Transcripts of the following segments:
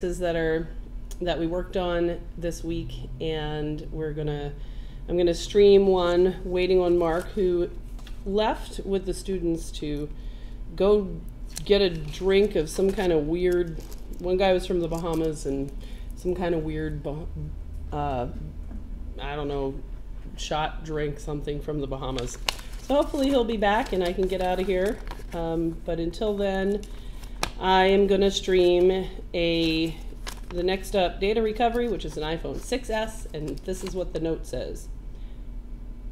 that are that we worked on this week and we're gonna i'm gonna stream one waiting on mark who left with the students to go get a drink of some kind of weird one guy was from the bahamas and some kind of weird uh, i don't know shot drink something from the bahamas. So hopefully he'll be back and i can get out of here. Um, but until then I am going to stream a the next up data recovery, which is an iPhone 6s, and this is what the note says.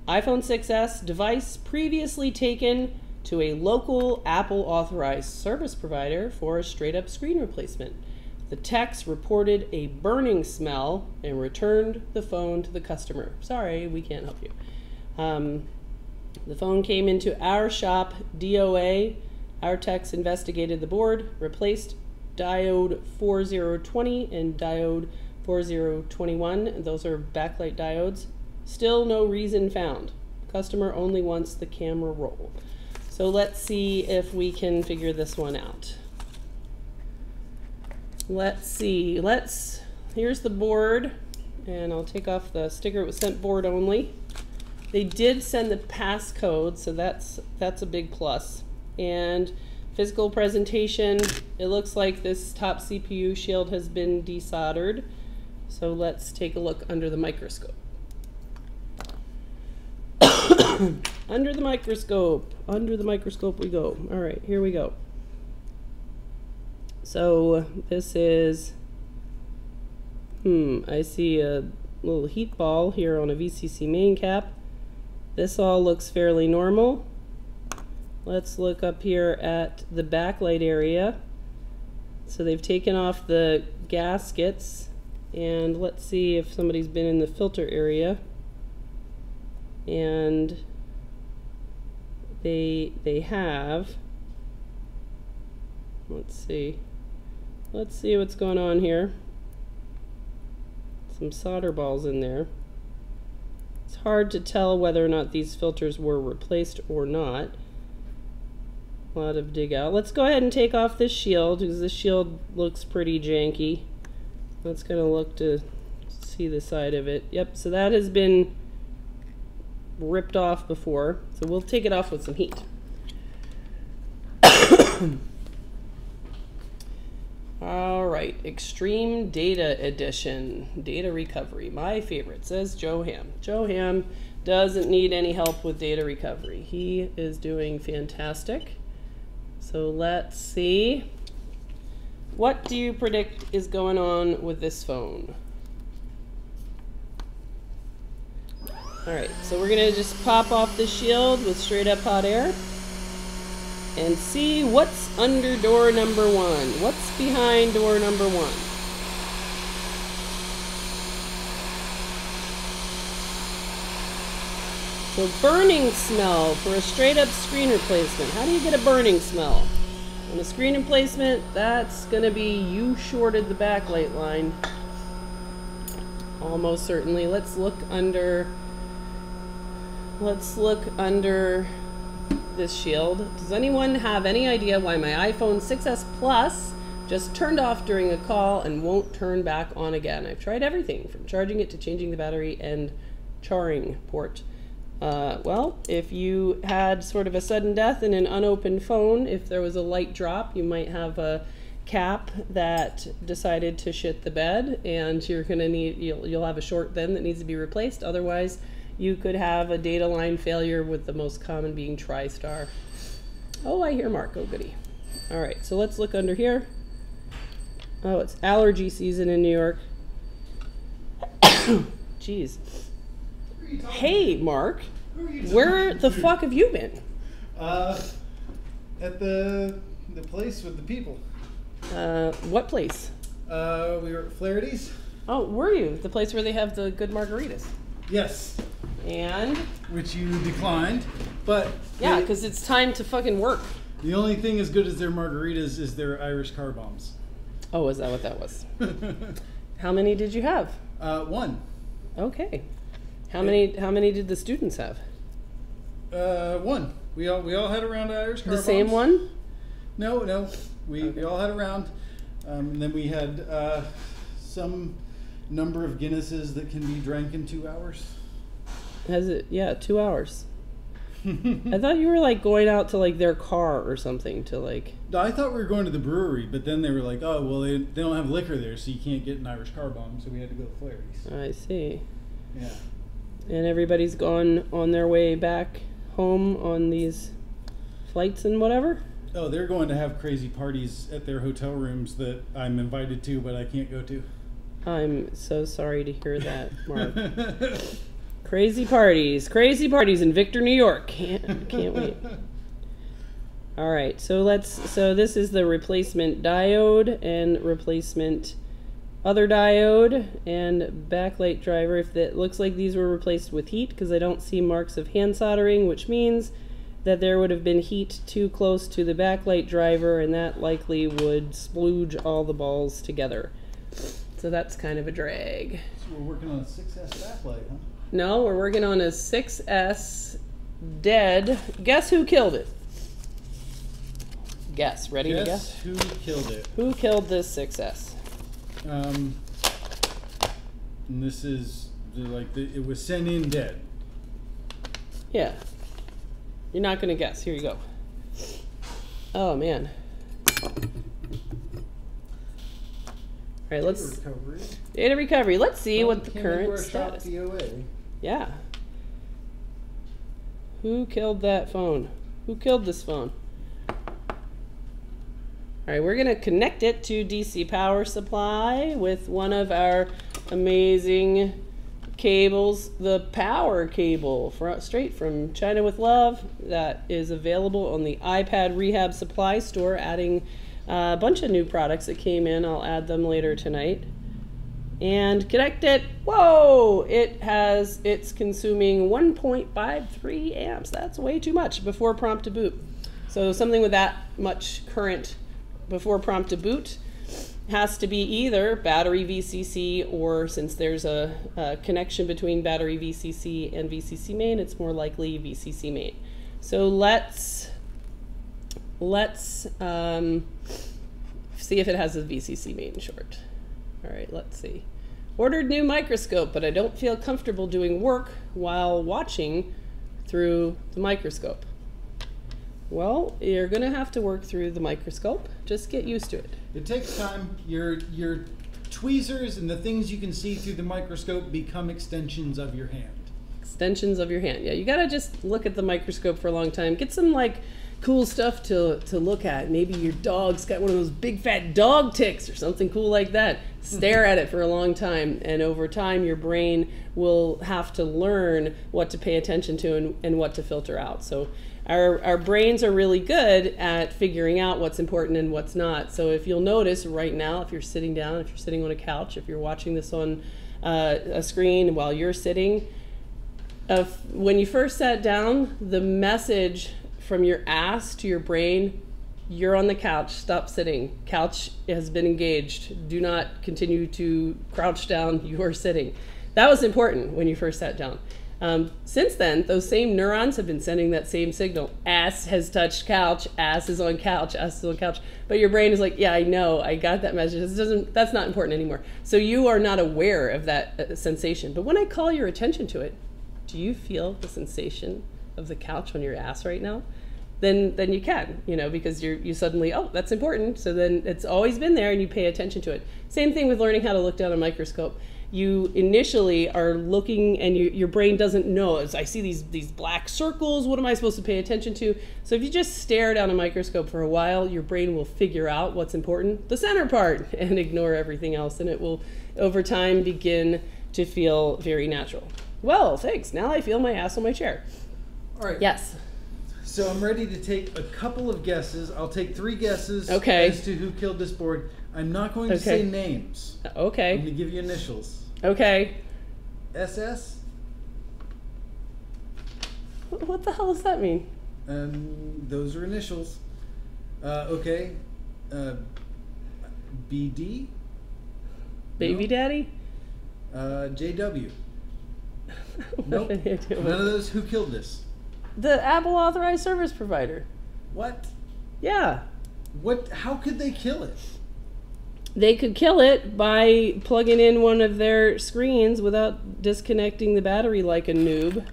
iPhone 6s device previously taken to a local Apple authorized service provider for a straight up screen replacement. The techs reported a burning smell and returned the phone to the customer. Sorry, we can't help you. Um, the phone came into our shop, DOA, our techs investigated the board, replaced diode 4020 and diode 4021. Those are backlight diodes. Still no reason found. Customer only wants the camera roll. So let's see if we can figure this one out. Let's see. Let's, here's the board. And I'll take off the sticker. It was sent board only. They did send the passcode, so that's that's a big plus and physical presentation, it looks like this top CPU shield has been desoldered. So let's take a look under the microscope. under the microscope, under the microscope we go. All right, here we go. So this is, hmm, I see a little heat ball here on a VCC main cap. This all looks fairly normal. Let's look up here at the backlight area. So they've taken off the gaskets and let's see if somebody's been in the filter area. And they they have. Let's see. Let's see what's going on here. Some solder balls in there. It's hard to tell whether or not these filters were replaced or not lot of dig out. Let's go ahead and take off this shield because this shield looks pretty janky. Let's going to look to see the side of it. Yep, so that has been ripped off before. So we'll take it off with some heat. All right, Extreme Data Edition, Data Recovery, my favorite, says Joe Ham. Joe Ham doesn't need any help with data recovery. He is doing fantastic. So let's see. What do you predict is going on with this phone? All right, so we're gonna just pop off the shield with straight up hot air and see what's under door number one. What's behind door number one? So burning smell for a straight up screen replacement. How do you get a burning smell? On a screen replacement, that's gonna be you shorted the backlight line. Almost certainly. Let's look under, let's look under this shield. Does anyone have any idea why my iPhone 6s Plus just turned off during a call and won't turn back on again? I've tried everything from charging it to changing the battery and charring port. Uh, well, if you had sort of a sudden death in an unopened phone, if there was a light drop, you might have a cap that decided to shit the bed, and you're gonna need you'll you'll have a short then that needs to be replaced. Otherwise, you could have a data line failure with the most common being TriStar. Oh, I hear Mark. Oh, goody. All right, so let's look under here. Oh, it's allergy season in New York. Jeez. Hey, Mark. Where the fuck have you been? Uh, at the the place with the people. Uh, what place? Uh, we were at Flaherty's. Oh, were you? The place where they have the good margaritas. Yes. And? Which you declined, but yeah, because it's time to fucking work. The only thing as good as their margaritas is their Irish car bombs. Oh, is that what that was? How many did you have? Uh, one. Okay. How many? How many did the students have? Uh, one. We all we all had a round of Irish car The same one? No, no. We, Okay. we all had a round. Um, and then we had uh, some number of Guinnesses that can be drank in two hours. Has it? Yeah, two hours. I thought you were like going out to like their car or something to like. I thought we were going to the brewery, but then they were like, "Oh, well, they, they don't have liquor there, so you can't get an Irish car bomb." So we had to go to Flaherty's. I see. Yeah. And everybody's gone on their way back home on these flights and whatever. Oh, they're going to have crazy parties at their hotel rooms that I'm invited to, but I can't go to. I'm so sorry to hear that, Mark. crazy parties, crazy parties in Victor, New York. Can't can't wait. All right, so let's. So this is the replacement diode and replacement other diode and backlight driver. If it looks like these were replaced with heat, because I don't see marks of hand soldering, which means that there would have been heat too close to the backlight driver, and that likely would splooge all the balls together. So that's kind of a drag. So we're working on a 6S backlight, huh? No, we're working on a 6S dead. Guess who killed it? Guess. Ready to Guess guess? who killed it? Who killed this 6S? Um, and this is the, like the, it was sent in dead. Yeah. You're not going to guess. Here you go. Oh, man. All right, let's recovery. data recovery. Let's see what the current into our status. DOA. Yeah. Who killed that phone? Who killed this phone? All right, we're going to connect it to DC power supply with one of our amazing cables, the power cable straight from China with Love that is available on the iPad Rehab Supply store, adding uh, a bunch of new products that came in. I'll add them later tonight and connect it. Whoa! It has it's consuming 1.53 amps. That's way too much before prompt to boot. So something with that much current before prompt to boot has to be either battery VCC or since there's a, a connection between battery VCC and VCC main, it's more likely VCC main. So let's let's um, see if it has a VCC main short. All right, let's see. Ordered new microscope, but I don't feel comfortable doing work while watching through the microscope. Well, you're gonna have to work through the microscope. Just get used to it. It takes time. Your your tweezers and the things you can see through the microscope become extensions of your hand. Extensions of your hand. Yeah, you gotta just look at the microscope for a long time. Get some like cool stuff to to look at. Maybe your dog's got one of those big fat dog ticks or something cool like that. Stare at it for a long time, and over time, your brain will have to learn what to pay attention to and, and what to filter out. So our, our brains are really good at figuring out what's important and what's not. So if you'll notice right now, if you're sitting down, if you're sitting on a couch, if you're watching this on uh, a screen while you're sitting, of when you first sat down, the message from your ass to your brain, you're on the couch, stop sitting. Couch has been engaged. Do not continue to crouch down, you are sitting. That was important when you first sat down. Um, since then, those same neurons have been sending that same signal. Ass has touched couch. Ass is on couch. Ass is on couch. But your brain is like, yeah, I know. I got that message. This doesn't. That's not important anymore. So you are not aware of that uh, sensation. But when I call your attention to it, do you feel the sensation of the couch on your ass right now? Then, then you can, you know, because you're you suddenly, oh, that's important. So then it's always been there, and you pay attention to it. Same thing with learning how to look down a microscope you initially are looking and you, your brain doesn't know as i see these these black circles what am i supposed to pay attention to? So if you just stare down a microscope for a while your brain will figure out what's important the center part and ignore everything else and it will over time begin to feel very natural. Well thanks. Now i feel my ass on my chair. All right. yes So I'm ready to take a couple of guesses. I'll take three guesses Okay. as to who killed this board. I'm not going to Okay. say names. Okay. I'm going to give you initials. okay SS. What the hell does that mean Um, those are initials. Uh, okay. Uh, BD. baby No. daddy Uh, JW. Nope. None of those. Who killed this? The apple authorized service provider What? yeah What? How could they kill it? they could kill it by plugging in one of their screens without disconnecting the battery like a noob,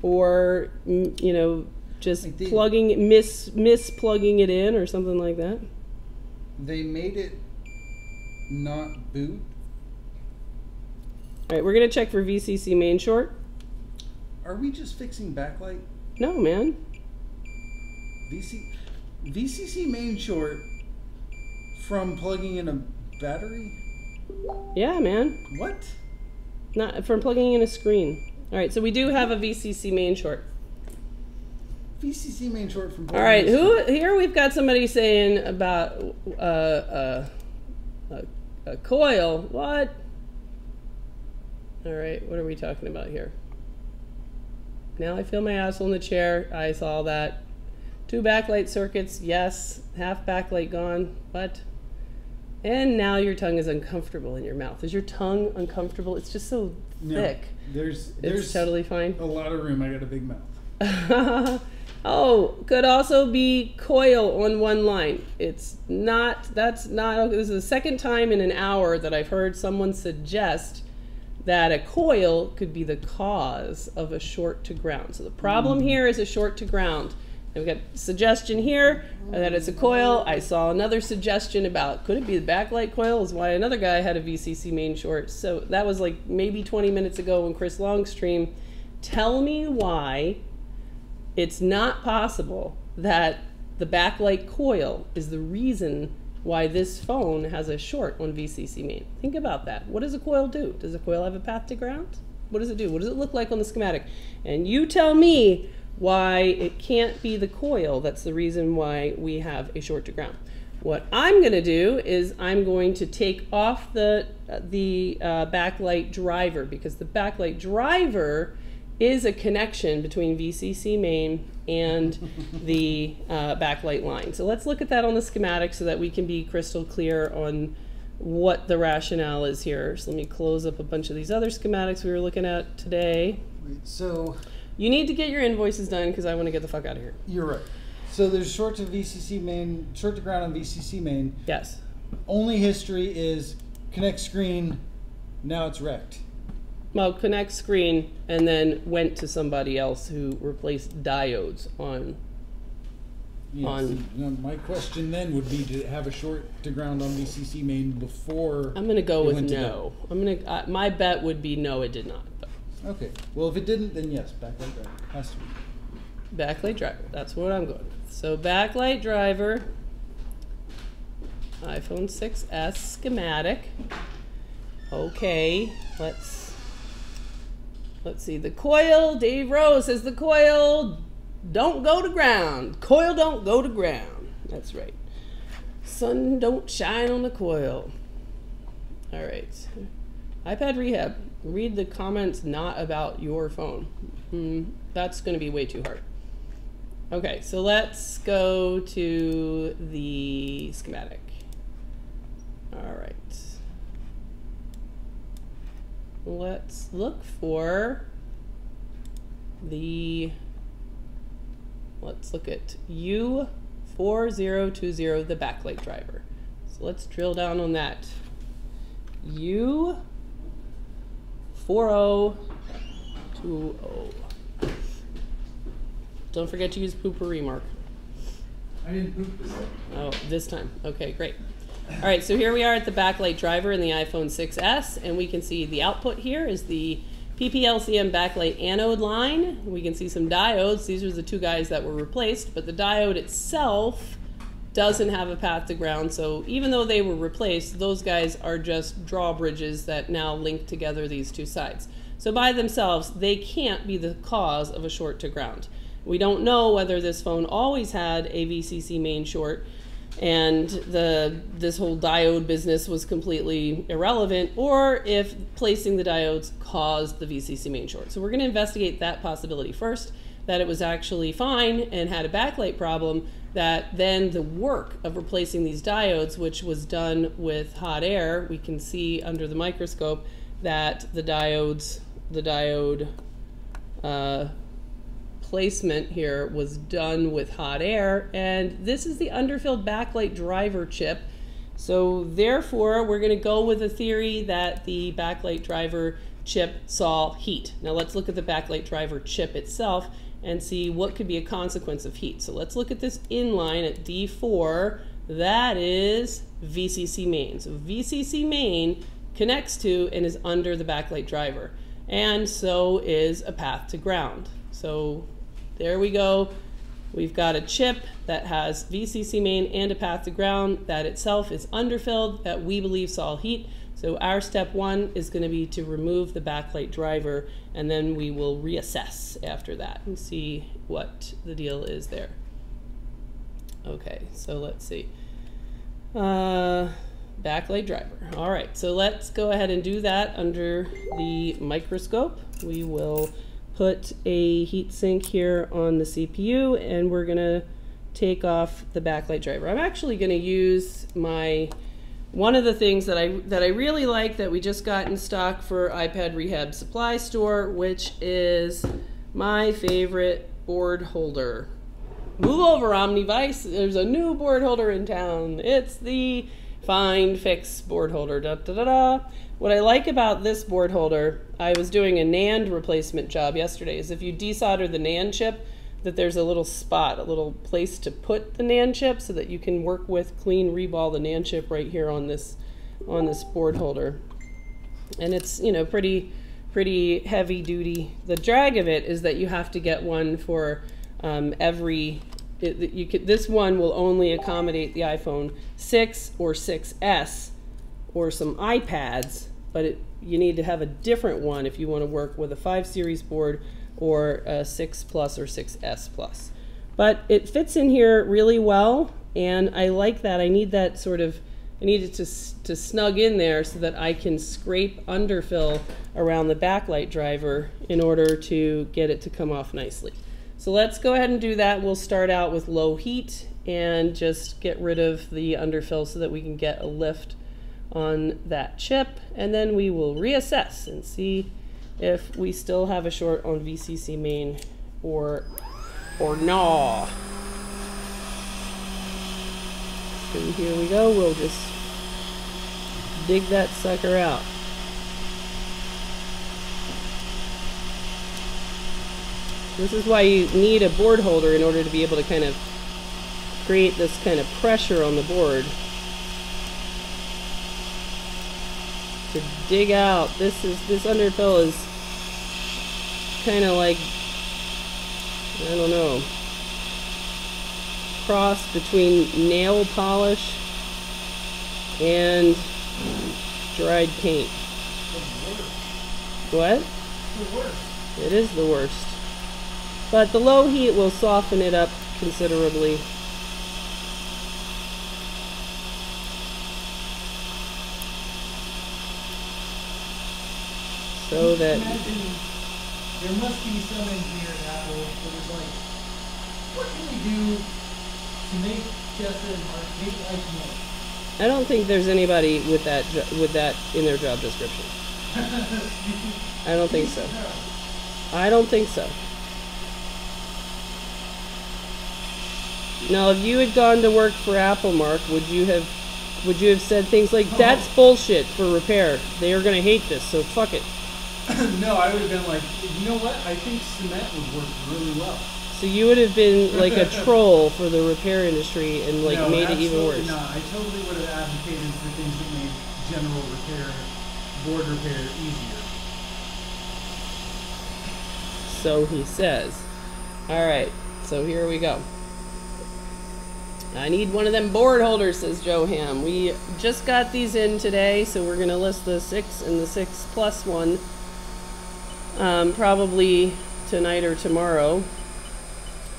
or mm, you know just Like they- plugging miss misplugging it in or something like that. They made it not boot. All right, we're gonna check for VCC main short. Are we just fixing backlight? No, man. VC, VCC main short from plugging in a battery? Yeah, man. What? Not from plugging in a screen. All right, so we do have a VCC main short. VCC main short from All plugging right, in a who here we've got somebody saying about uh, uh, a, a coil. What? All right, what are we talking about here? Now I feel my asshole in the chair. I saw that. Two backlight circuits, yes. Half backlight gone. What? And now your tongue is uncomfortable in your mouth. Is your tongue uncomfortable? It's just so No, thick. There's It's there's totally fine. a lot of room. I got a big mouth. oh, could also be coil on one line. It's not, that's not, this is the second time in an hour that I've heard someone suggest that a coil could be the cause of a short to ground. So the problem here is a short to ground. And we've got suggestion here uh, that it's a coil. I saw another suggestion about could it be the backlight coil is why another guy had a VCC main short. So that was like maybe 20 minutes ago when Chris Longstream. Tell me why it's not possible that the backlight coil is the reason why this phone has a short on VCC main. Think about that. What does a coil do? Does a coil have a path to ground? What does it do? What does it look like on the schematic? And you tell me why it can't be the coil that's the reason why we have a short to ground. What I'm going to do is I'm going to take off the the uh, backlight driver because the backlight driver is a connection between VCC main and the uh, backlight line. So let's look at that on the schematic so that we can be crystal clear on what the rationale is here. So let me close up a bunch of these other schematics we were looking at today. So You need to get your invoices done because I want to get the fuck out of here. you're right. So there's short to VCC main, short to ground on VCC main. Yes. Only history is connect screen. Now it's wrecked. Well, connect screen and then went to somebody else who replaced diodes on. Yes. On- Now, my question then would be to have a short to ground on VCC main before. I'm gonna go with went to no. I'm gonna. Uh, my bet would be no. It did not. But Okay. Well, if it didn't, then yes, backlight driver has to be. backlight driver. That's what I'm going with. So backlight driver. iPhone 6s schematic. Okay, let's let's see. The coil. Dave Rose says the coil don't go to ground. Coil don't go to ground. That's right. Sun don't shine on the coil. All right. iPad rehab. Read the comments not about your phone. Hmm, that's going to be way too hard. Okay, so let's go to the schematic. All right. Let's look for the. Let's look at U4020, the backlight driver. So let's drill down on that. U4020. Don't forget to use poopery, Mark. I didn't poop this. time. Oh, this time. Okay, great. All right, so here we are at the backlight driver in the iPhone 6S, and we can see the output here is the PPLCM backlight anode line. We can see some diodes. These are the two guys that were replaced, but the diode itself doesn't have a path to ground. So even though they were replaced, those guys are just drawbridges that now link together these two sides. So by themselves, they can't be the cause of a short to ground. We don't know whether this phone always had a VCC main short and the this whole diode business was completely irrelevant or if placing the diodes caused the VCC main short. So we're going to investigate that possibility first that it was actually fine and had a backlight problem that then the work of replacing these diodes which was done with hot air we can see under the microscope that the diodes the diode uh, placement here was done with hot air and this is the underfilled backlight driver chip So therefore, we're going to go with the theory that the backlight driver chip saw heat. Now let's look at the backlight driver chip itself and see what could be a consequence of heat. So let's look at this inline at D4. That is VCC main. So VCC main connects to and is under the backlight driver. And so is a path to ground. So there we go. We've got a chip that has VCC main and a path to ground that itself is underfilled that we believe saw heat. So our step one is going to be to remove the backlight driver and then we will reassess after that and see what the deal is there. Okay, so let's see. Uh, backlight driver. All right, so let's go ahead and do that under the microscope. We will put a heatsink here on the CPU and we're gonna take off the backlight driver. I'm actually gonna use my one of the things that I that I really like that we just got in stock for iPad Rehab Supply Store, which is my favorite board holder. Move over, Omnivice. There's a new board holder in town. It's the Find Fix board holder. Da, da, da, da. What I like about this board holder, I was doing a NAND replacement job yesterday, is if you desolder the NAND chip, that there's a little spot, a little place to put the NAND chip so that you can work with clean reball the NAND chip right here on this on this board holder. And it's, you know, pretty pretty heavy duty. The drag of it is that you have to get one for um, every it, you could, this one will only accommodate the iPhone 6 or 6S or some iPads, but it, you need to have a different one if you want to work with a 5 series board or a 6 Plus or 6S Plus. But it fits in here really well, and I like that. I need that sort of, I need it to, to snug in there so that I can scrape underfill around the backlight driver in order to get it to come off nicely. So let's go ahead and do that. We'll start out with low heat and just get rid of the underfill so that we can get a lift on that chip. And then we will reassess and see if we still have a short on VCC main or, or no. So here we go. We'll just dig that sucker out. This is why you need a board holder in order to be able to kind of create this kind of pressure on the board. To dig out, this is this underfill is kind of like I don't know cross between nail polish and dried paint. What? It is the worst. But the low heat will soften it up considerably. So that there must be some engineer at Apple that was like, what can we do to make Justin or make life more? I don't think there's anybody with that with that in their job description. I don't think so. I don't think so. Now, if you had gone to work for Apple, Mark, would you have would you have said things like, "That's oh. bullshit for repair. They are going to hate this, so fuck it." no, I would have been like, you know what? I think cement would work really well. So you would have been like a troll for the repair industry and like no, made it even worse. Not. I totally would have advocated for things that made general repair, board repair easier. So he says. All right, so here we go. I need one of them board holders, says Joe Ham. We just got these in today, so we're going to list the 6 and the 6 plus one um, probably tonight or tomorrow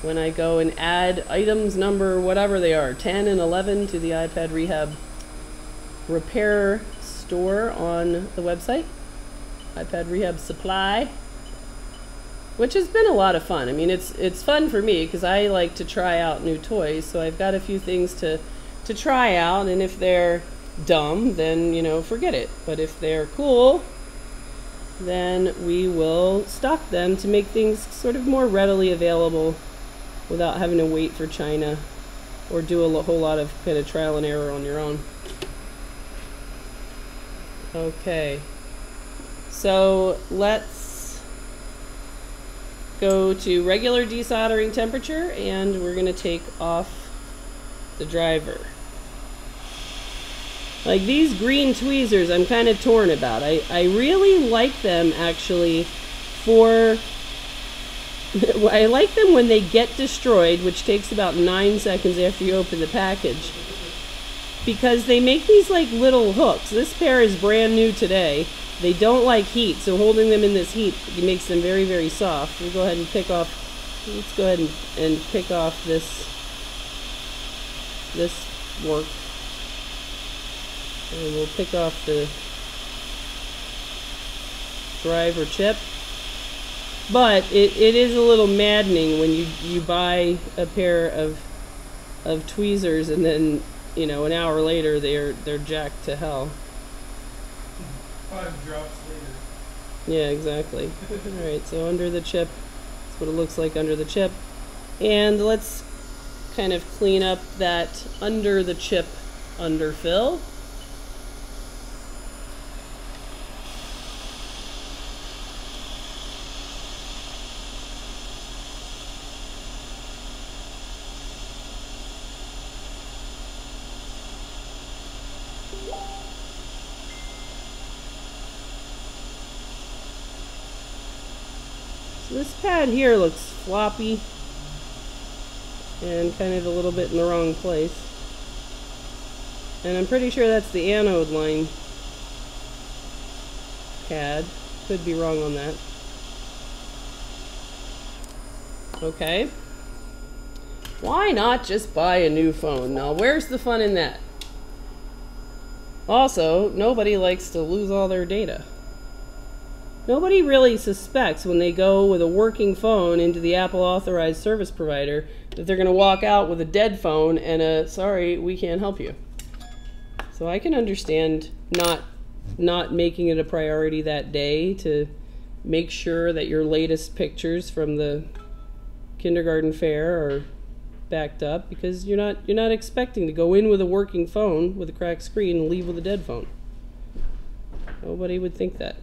when I go and add items number whatever they are, 10 and 11 to the iPad Rehab repair store on the website, iPad Rehab Supply which has been a lot of fun. I mean, it's it's fun for me because I like to try out new toys. So I've got a few things to to try out, and if they're dumb, then you know, forget it. But if they're cool, then we will stock them to make things sort of more readily available without having to wait for China or do a whole lot of kind of trial and error on your own. Okay. So let's go to regular desoldering temperature and we're going to take off the driver. Like these green tweezers, I'm kind of torn about. I, I really like them actually for. I like them when they get destroyed, which takes about nine seconds after you open the package. Because they make these like little hooks. This pair is brand new today. They don't like heat, so holding them in this heat makes them very, very soft. We'll go ahead and pick off. Let's go ahead and, and pick off this this work and we'll pick off the driver chip. But it, it is a little maddening when you, you buy a pair of of tweezers and then you know an hour later they're they're jacked to hell. Five drops later. Yeah, exactly. All right, so under the chip, that's what it looks like under the chip, and let's kind of clean up that under the chip underfill. Pad here looks floppy and kind of a little bit in the wrong place. And I'm pretty sure that's the anode line pad. Could be wrong on that. Okay. Why not just buy a new phone? Now, where's the fun in that? Also, nobody likes to lose all their data. Nobody really suspects when they go with a working phone into the Apple authorized service provider that they're going to walk out with a dead phone and a sorry, we can't help you. So I can understand not not making it a priority that day to make sure that your latest pictures from the kindergarten fair are backed up because you're not you're not expecting to go in with a working phone with a cracked screen and leave with a dead phone. Nobody would think that.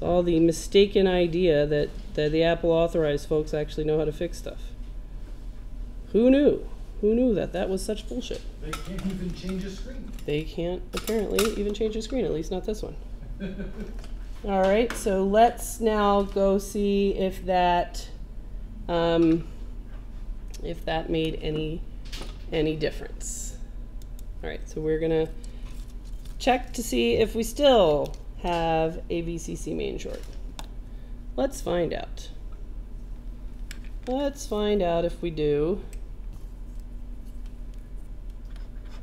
It's all the mistaken idea that, that the Apple authorized folks actually know how to fix stuff. Who knew? Who knew that that was such bullshit? They can't even change a screen. They can't apparently even change a screen, at least not this one. All right, so let's now go see if that um, if that made any any difference. All right, so we're gonna check to see if we still have a VCC main short. Let's find out. Let's find out if we do.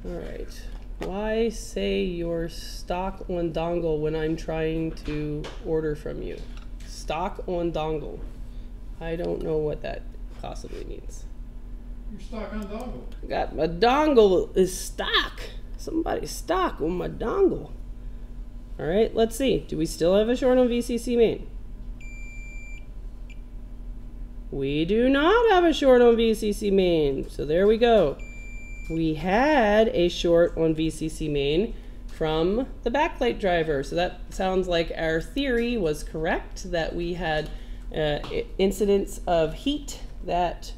All right. Why say your stock on dongle when I'm trying to order from you? Stock on dongle. I don't know what that possibly means. You're stuck on dongle. Got my dongle is stock. Somebody's stock on my dongle. All right, let's see. Do we still have a short on VCC main? We do not have a short on VCC main. So there we go. We had a short on VCC main from the backlight driver. So that sounds like our theory was correct that we had uh, incidents of heat that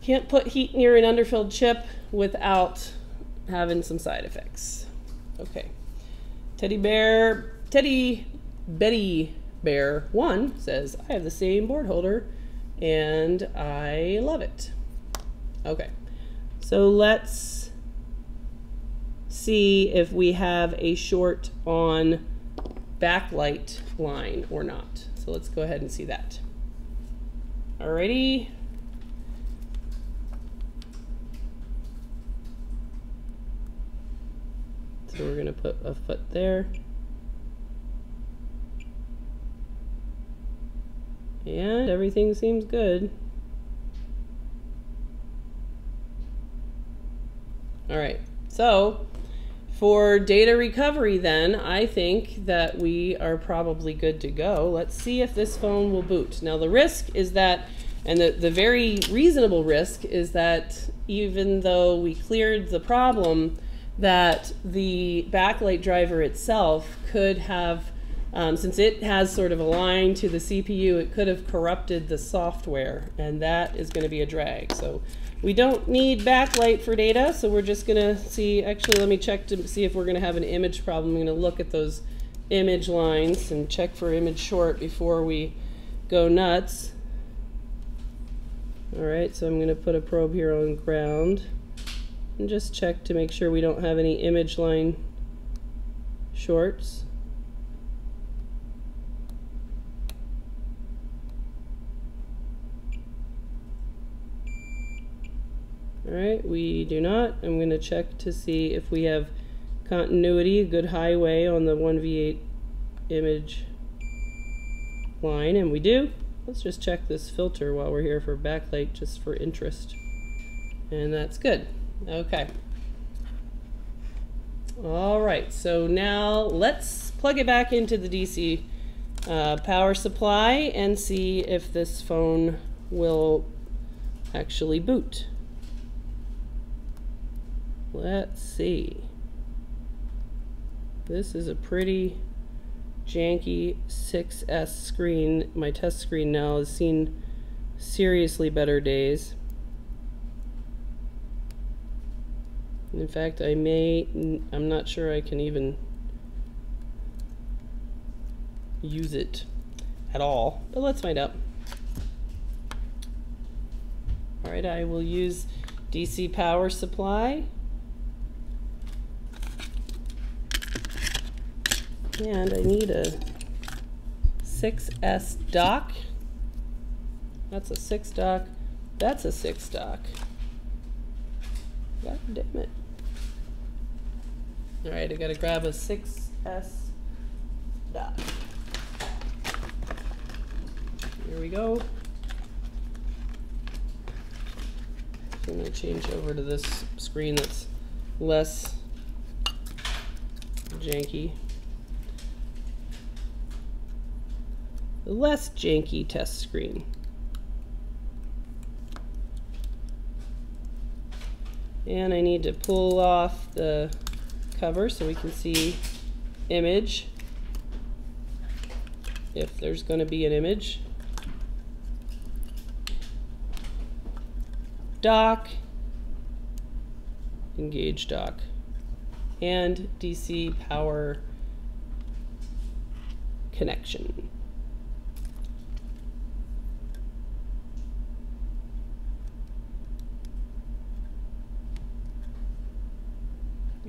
can't put heat near an underfilled chip without having some side effects. Okay. Teddy Bear, Teddy Betty Bear 1 says, I have the same board holder and I love it. Okay. So let's see if we have a short on backlight line or not. So let's go ahead and see that. Alrighty. So we're going to put a foot there. And everything seems good. All right, so for data recovery then, I think that we are probably good to go. Let's see if this phone will boot. Now the risk is that, and the, the very reasonable risk is that even though we cleared the problem, that the backlight driver itself could have, um, since it has sort of a line to the CPU, it could have corrupted the software, and that is going to be a drag. So we don't need backlight for data, so we're just going to see, actually let me check to see if we're going to have an image problem. I'm going to look at those image lines and check for image short before we go nuts. All right, so I'm going to put a probe here on ground and just check to make sure we don't have any image line shorts. All right, we do not. I'm going to check to see if we have continuity, a good highway on the 1v8 image line, and we do. Let's just check this filter while we're here for backlight just for interest. And that's good. Okay. All right, so now let's plug it back into the DC uh, power supply and see if this phone will actually boot. Let's see. This is a pretty janky 6S screen. My test screen now has seen seriously better days. In fact, I may, I'm not sure I can even use it at all, but let's find out. All right, I will use DC power supply. And I need a 6S dock. That's a 6 dock. That's a 6 dock. God damn it. Alright, I gotta grab a 6S dock. Here we go. I'm gonna change over to this screen that's less janky. less janky test screen. And I need to pull off the cover so we can see image, if there's going to be an image. Dock, engage dock, and DC power connection.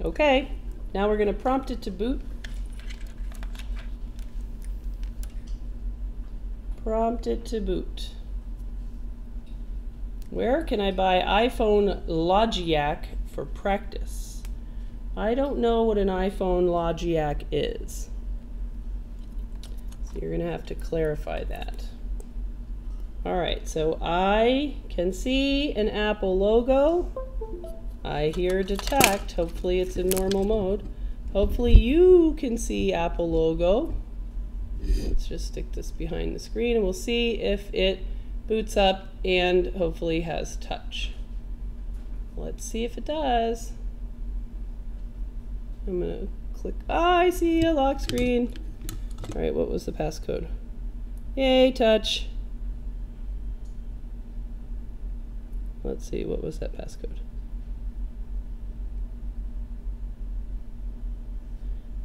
Okay, now we're going to prompt it to boot. Prompt it to boot. Where can I buy iPhone Logiac for practice? I don't know what an iPhone Logiac is. So you're going to have to clarify that. All right, so I can see an Apple logo. I hear detect. Hopefully it's in normal mode. Hopefully you can see Apple logo. Let's just stick this behind the screen and we'll see if it boots up and hopefully has touch. Let's see if it does. I'm gonna click, oh, I see a lock screen. All right, what was the passcode? Yay, touch. Let's see, what was that passcode?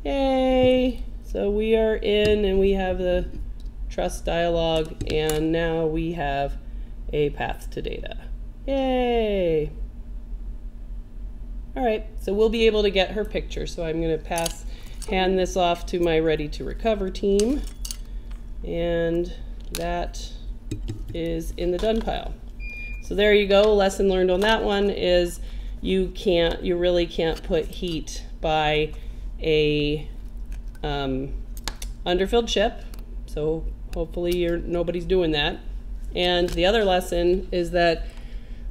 Yay! So we are in and we have the trust dialog and now we have a path to data. Yay! All right, so we'll be able to get her picture. So I'm gonna pass, hand this off to my ready to recover team. And that is in the done pile. So there you go, lesson learned on that one is you can't, you really can't put heat by a um, underfilled chip. So hopefully you're nobody's doing that. And the other lesson is that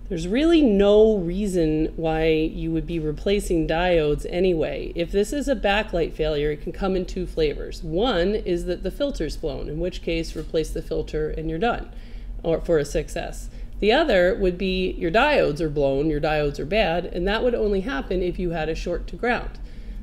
there's really no reason why you would be replacing diodes anyway. If this is a backlight failure, it can come in two flavors. One is that the filter's blown, in which case replace the filter and you're done, or for a 6S. The other would be your diodes are blown, your diodes are bad, and that would only happen if you had a short to ground.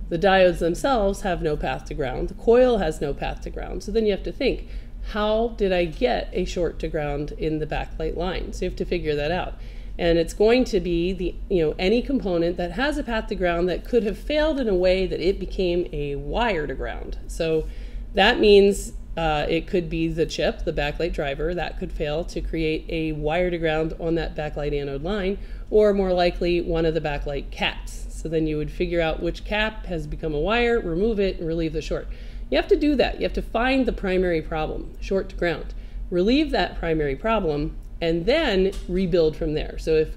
The diodes themselves have no path to ground. The coil has no path to ground. So then you have to think, how did I get a short to ground in the backlight line? So you have to figure that out. And it's going to be the you know any component that has a path to ground that could have failed in a way that it became a wire to ground. So that means uh, it could be the chip, the backlight driver, that could fail to create a wire to ground on that backlight anode line, or more likely one of the backlight caps. So then you would figure out which cap has become a wire, remove it, and relieve the short. You have to do that. You have to find the primary problem, short to ground, relieve that primary problem, and then rebuild from there. So if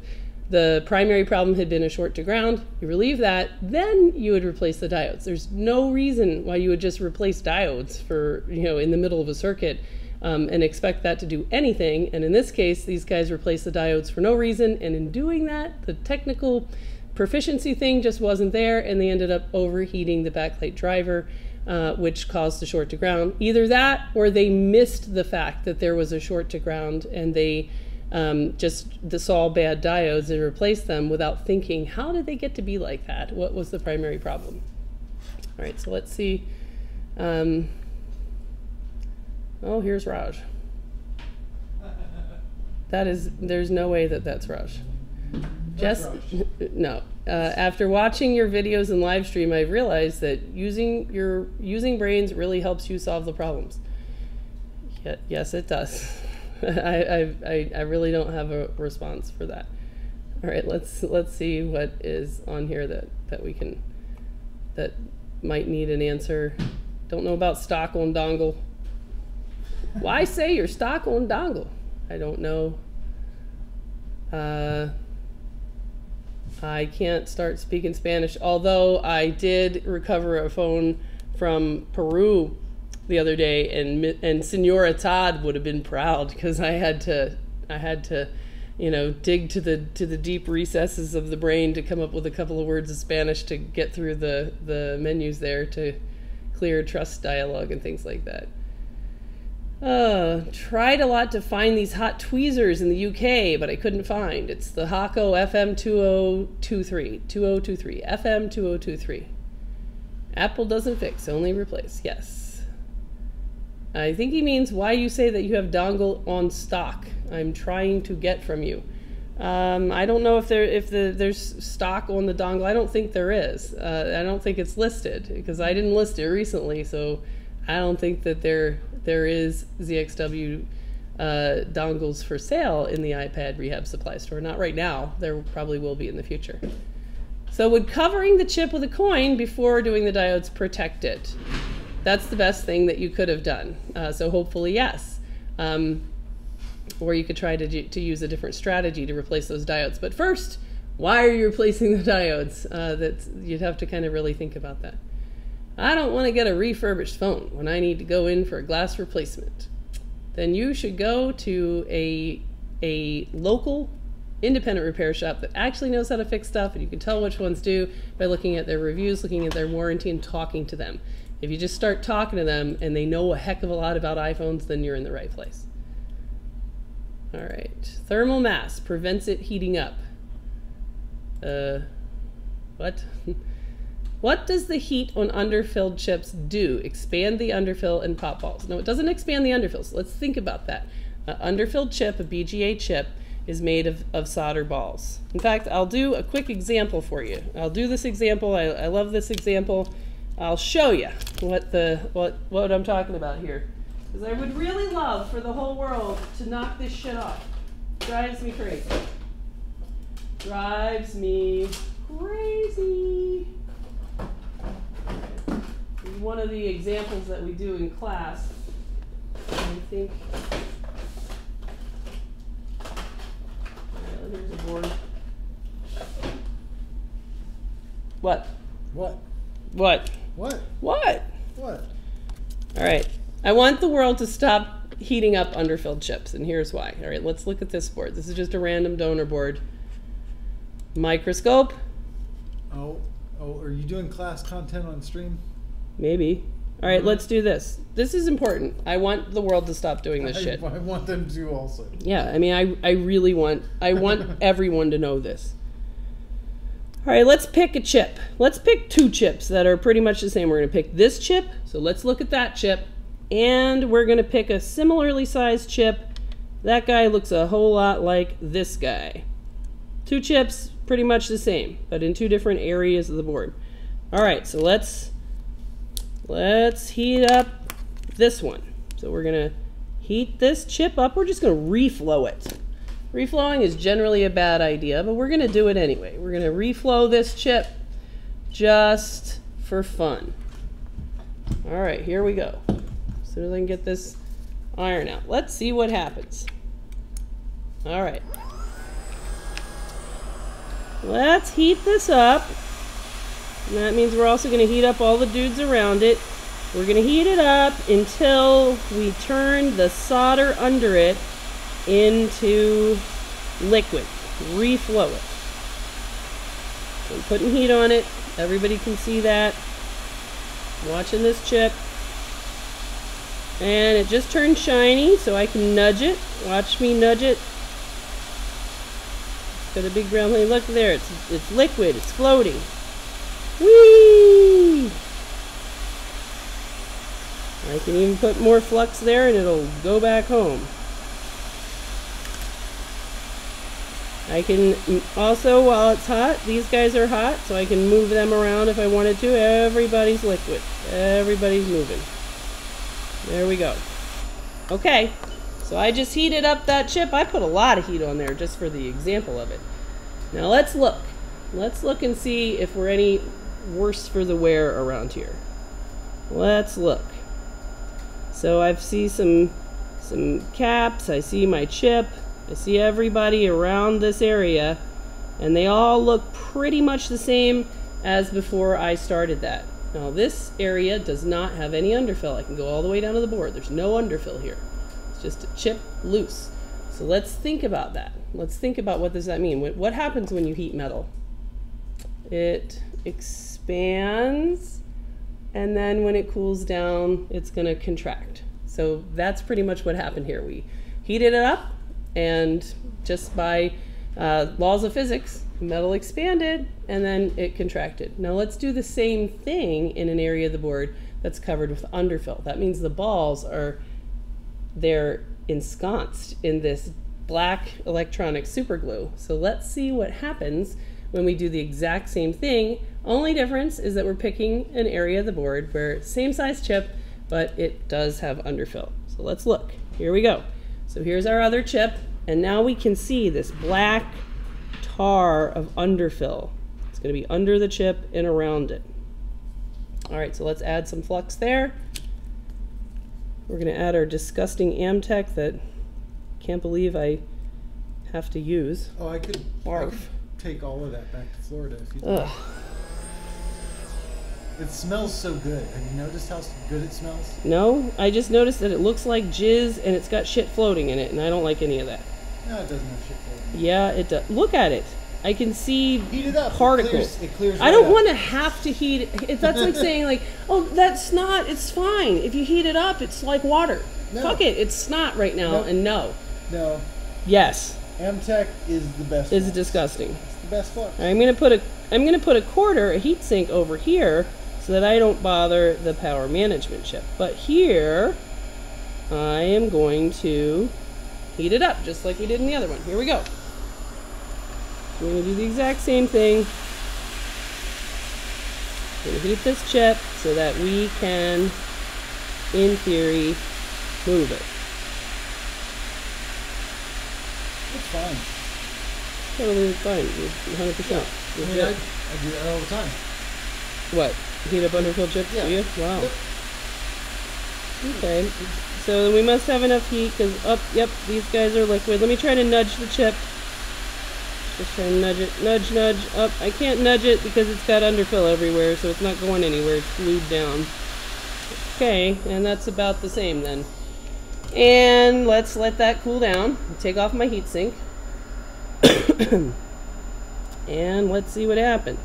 the primary problem had been a short to ground, you relieve that, then you would replace the diodes. There's no reason why you would just replace diodes for, you know, in the middle of a circuit um, and expect that to do anything. And in this case, these guys replace the diodes for no reason. And in doing that, the technical proficiency thing just wasn't there, and they ended up overheating the backlight driver. Uh, which caused the short to ground. Either that or they missed the fact that there was a short to ground and they um, just saw bad diodes and replaced them without thinking, how did they get to be like that? What was the primary problem? All right, so let's see. Um, oh, here's Raj. That is, there's no way that that's Raj. Just, no. Uh, after watching your videos and live stream, I've realized that using your using brains really helps you solve the problems. Yeah, yes, it does. I, I, I really don't have a response for that. All right, let's let's see what is on here that that we can that might need an answer. Don't know about stock on dongle. Why say your stock on dongle? I don't know. Uh, I can't start speaking Spanish, although I did recover a phone from Peru the other day, and and Senora Todd would have been proud because I had to I had to you know dig to the to the deep recesses of the brain to come up with a couple of words of Spanish to get through the the menus there to clear trust dialogue and things like that. Uh, tried a lot to find these hot tweezers in the UK, but I couldn't find. It's the Hakko FM2023, 2023, FM2023. Apple doesn't fix, only replace. Yes. I think he means why you say that you have dongle on stock. I'm trying to get from you. Um, I don't know if there if the, there's stock on the dongle. I don't think there is. Uh, I don't think it's listed because I didn't list it recently, so I don't think that there there is ZXW uh, dongles for sale in the iPad rehab supply store. Not right now. There probably will be in the future. So would covering the chip with a coin before doing the diodes protect it? that's the best thing that you could have done. Uh, so hopefully, yes. Um, or you could try to, to use a different strategy to replace those diodes. But first, why are you replacing the diodes? Uh, that you'd have to kind of really think about that. I don't want to get a refurbished phone when I need to go in for a glass replacement. Then you should go to a a local independent repair shop that actually knows how to fix stuff and you can tell which ones do by looking at their reviews, looking at their warranty and talking to them. If you just start talking to them and they know a heck of a lot about iPhones, then you're in the right place. All right. Thermal mass prevents it heating up. Uh, what? what does the heat on underfilled chips do? Expand the underfill and pop balls. No, it doesn't expand the underfills. Let's think about that. An underfilled chip, a BGA chip, is made of, of solder balls. In fact, I'll do a quick example for you. I'll do this example. I, I love this example. I'll show you what the what what I'm talking about here. Because I would really love for the whole world to knock this shit off. Drives me crazy. Drives me crazy. One of the examples that we do in class. I think. Here's a board. What? What? What? What? What? What? All right. I want the world to stop heating up underfilled chips, and here's why. All right, let's look at this board. This is just a random donor board. Microscope. Oh, oh, are you doing class content on stream? Maybe. All right, let's do this. This is important. I want the world to stop doing this I, shit. I want them to also. Yeah, I mean, I, I really want I want everyone to know this. All right, let's pick a chip. Let's pick two chips that are pretty much the same. We're going to pick this chip. So let's look at that chip. And we're going to pick a similarly sized chip. That guy looks a whole lot like this guy. Two chips, pretty much the same, but in two different areas of the board. All right, so let's let's heat up this one. So we're to heat this chip up. We're just to reflow it. Reflowing is generally a bad idea, but we're to do it anyway. We're to reflow this chip just for fun. All right, here we go. As soon as I can get this iron out. Let's see what happens. All right. Let's heat this up. And that means we're also going to heat up all the dudes around it. We're going to heat it up until we turn the solder under it into liquid. Reflow it. So I'm putting heat on it. Everybody can see that. Watching this chip. And it just turned shiny, so I can nudge it. Watch me nudge it. It's got a big brown thing. Look there, it's, it's liquid, it's floating. Whee! I can even put more flux there and it'll go back home. I can mm, also, while it's hot, these guys are hot, so I can move them around if I wanted to. Everybody's liquid. Everybody's moving. There we go. Okay, so I just heated up that chip. I put a lot of heat on there just for the example of it. Now let's look. Let's look and see if we're any worse for the wear around here. Let's look. So I see some some caps. I see my chip. I see everybody around this area, and they all look pretty much the same as before I started that. Now this area does not have any underfill. I can go all the way down to the board. There's no underfill here. Just a chip loose. So let's think about that. Let's think about what does that mean. What happens when you heat metal? It expands, and then when it cools down, it's going to contract. So that's pretty much what happened here. We heated it up, and just by uh, laws of physics, metal expanded and then it contracted. Now let's do the same thing in an area of the board that's covered with underfill. That means the balls are they're ensconced in this black electronic superglue. So let's see what happens when we do the exact same thing. Only difference is that we're picking an area of the board where same size chip, but it does have underfill. So let's look. Here we go. So here's our other chip, and now we can see this black tar of underfill. It's going to be under the chip and around it. All right, so let's add some flux there. We're going to add our disgusting Amtech that can't believe I have to use. Oh, I could, I could take all of that back to Florida if you. Ugh. It smells so good. Have you noticed how good it smells? No, I just noticed that it looks like jizz and it's got shit floating in it, and I don't like any of that. No, it doesn't have shit floating. Yeah, it does. Look at it. I can see Heat it up. particles. It clears, it clears I don't want to have to heat it. That's like saying like, oh, that's not. It's fine. If you heat it up, it's like water. No. Fuck it. It's snot right now, Nope. and no. No, Yes, Amtech is the best. it's flux. disgusting. It's the best flux. I'm gonna put a I'm gonna put a quarter, a heat sink over here, so that I don't bother the power management chip. But here, I am going to heat it up just like we did in the other one. Here we go. We're gonna do the exact same thing. We're gonna heat this chip so that we can, in theory, move it. It's fine. Totally fine, 100%. I mean, I, I do that all the time. What? Heat up underfill chips Yeah. for you? Wow. Yep. Okay. So we must have enough heat because up. yep, these guys are liquid. Let me try to nudge the chip. Just try to nudge it, nudge, nudge up. I can't nudge it because it's got underfill everywhere, so it's not going anywhere. It's glued down. Okay, and that's about the same then. And let's let that cool down. Take off my heatsink. and let's see what happened.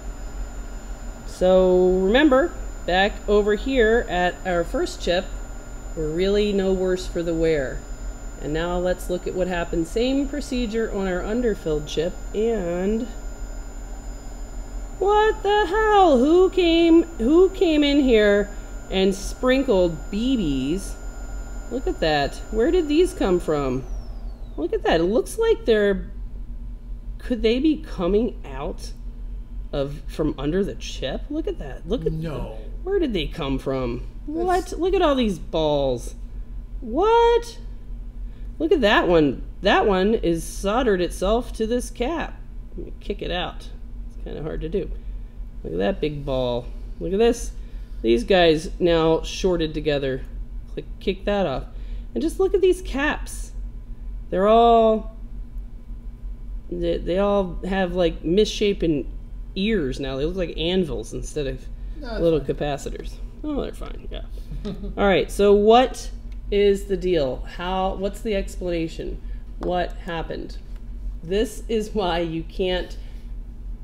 So remember, back over here at our first chip, we're really no worse for the wear. And now let's look at what happened. Same procedure on our underfilled chip and what the hell? Who came who came in here and sprinkled BBs? Look at that. Where did these come from? Look at that. It looks like they're could they be coming out of from under the chip? Look at that. Look at No. where did they come from? That's- What? Look at all these balls. What? Look at that one. That one is soldered itself to this cap. Let me kick it out. It's kind of hard to do. Look at that big ball. Look at this. These guys now shorted together. Click, kick that off. And just look at these caps. They're all. They, they all have like misshapen ears now. They look like anvils instead of No, little fine. capacitors. Oh, they're fine. Yeah. All right. So what is the deal? How? What's the explanation? What happened? This is why you can't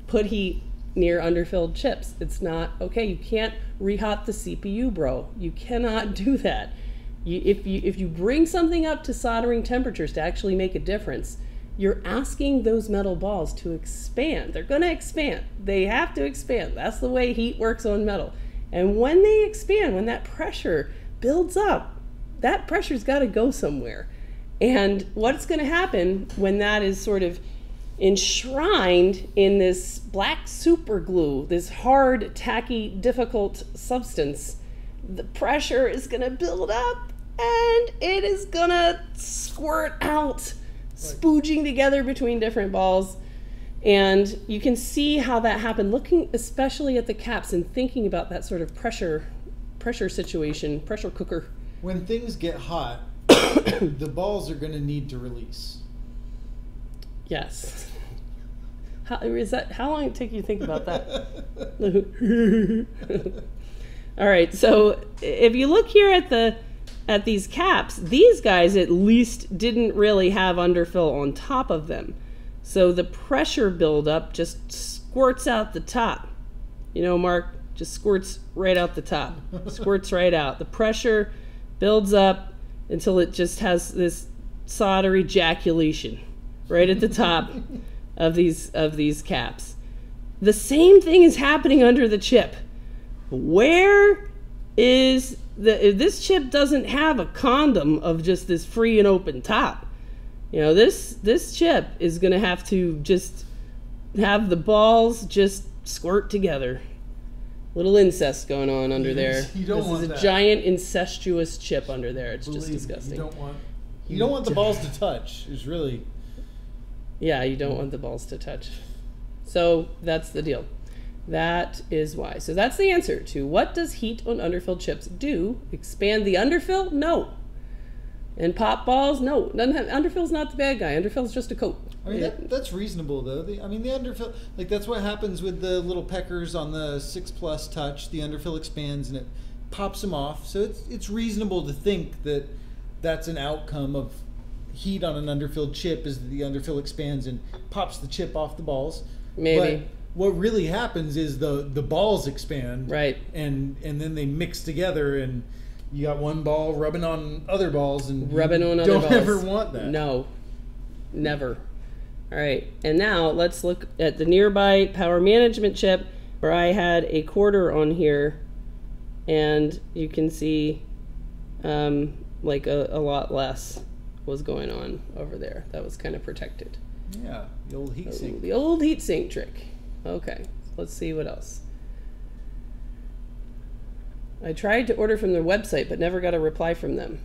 put heat near underfilled chips. It's not okay. You can't rehot the CPU, bro. You cannot do that. You, if you if you bring something up to soldering temperatures to actually make a difference, you're asking those metal balls to expand. They're going to expand. They have to expand. That's the way heat works on metal. And when they expand, when that pressure builds up, that pressure's got to go somewhere. And what's going to happen when that is sort of enshrined in this black super glue, this hard, tacky, difficult substance, the pressure is going to build up and it is going to squirt out, spooging together between different balls. And you can see how that happened, looking especially at the caps and thinking about that sort of pressure pressure situation, pressure cooker. When things get hot, the balls are going to need to release. Yes. How is that? How long did it take you to think about that? All right. So if you look here at the at these caps, these guys at least didn't really have underfill on top of them. So the pressure buildup just squirts out the top. You know, Mark just squirts right out the top. squirts right out. The pressure builds up until it just has this solder ejaculation right at the top of these of these caps. The same thing is happening under the chip. Where is the if this chip doesn't have a condom of just this free and open top. You know, this this chip is going to have to just have the balls just squirt together. Little incest going on under there. You don't this want is a that. giant incestuous chip under there. It's Believe just me, disgusting. You don't want. You don't want the balls to touch. Is really. Yeah, you don't want the balls to touch. So that's the deal. That is why. So that's the answer to what does heat on underfilled chips do? Expand the underfill? No. And pop balls? No. None have, underfill's not the bad guy. Underfill's just a coat. I mean, that, that's reasonable though. The, I mean, the underfill, like that's what happens with the little peckers on the six plus touch. The underfill expands and it pops them off. So it's it's reasonable to think that that's an outcome of heat on an underfilled chip is that the underfill expands and pops the chip off the balls. Maybe. But what really happens is the the balls expand. Right. And and then they mix together and you got one ball rubbing on other balls and rubbing on other don't balls. ever want that. No, never. All right, and now let's look at the nearby power management chip where I had a quarter on here, and you can see um, like a, a lot less was going on over there. That was kind of protected. Yeah, the old heat sink. The old heat sink trick. Okay, let's see what else. I tried to order from their website, but never got a reply from them.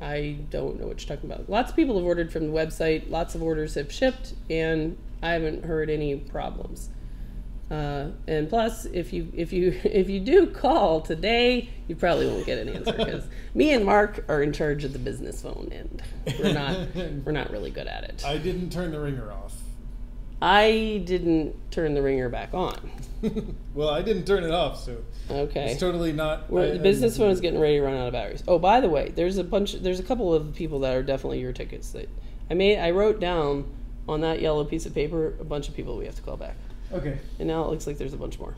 I don't know what you're talking about. Lots of people have ordered from the website. Lots of orders have shipped, and I haven't heard any problems. Uh, and plus, if you if you if you do call today, you probably won't get an answer because me and Mark are in charge of the business phone, and we're not we're not really good at it. I didn't turn the ringer off. I didn't turn the ringer back on. well, I didn't turn it off, so Okay. it's totally not. Well, I- the I- business phone is getting ready to run out of batteries. Oh, by the way, there's a bunch. There's a couple of people that are definitely your tickets that I made. I wrote down on that yellow piece of paper a bunch of people we have to call back, Okay. and now it looks like there's a bunch more.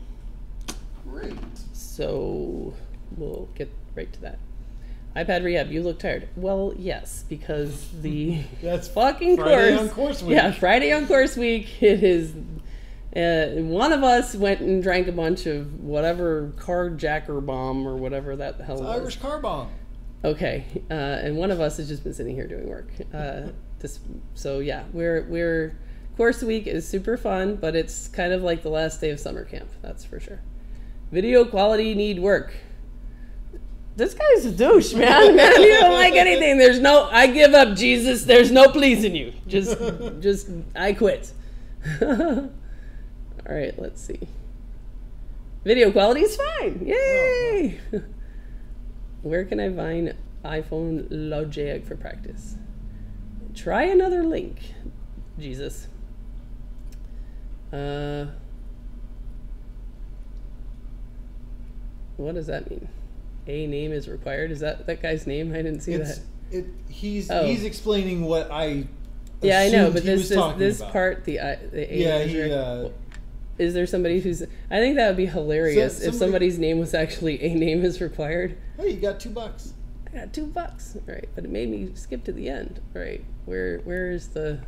Great. So we'll get right to that. iPad rehab. You look tired. Well, yes, because the That's fucking Friday course. on course week. Yeah, Friday on course week. It is. Uh, one of us went and drank a bunch of whatever carjacker bomb or whatever that the hell It's was. Irish car bomb. Okay, uh, and one of us has just been sitting here doing work. Uh, this, so yeah, we're we're course week is super fun, but it's kind of like the last day of summer camp. That's for sure. Video quality need work. This guy's a douche, man. Man, you don't like anything. There's no. I give up, Jesus. There's no pleasing you. Just, just, I quit. All right, let's see. Video quality is fine. Yay! Where can I find iPhone Logic for practice? Try another link. Jesus. Uh, what does that mean? A name is required. Is that that guy's name? I didn't see It's that. it. He's Oh. he's explaining what I. Yeah, I know, but this this, this part, the I the A Yeah, is he. Uh, is there somebody who's? I think that would be hilarious if somebody- somebody's name was actually a name is required. hey, you got two bucks. I got two bucks. All right, but it made me skip to the end. All right, where where is the?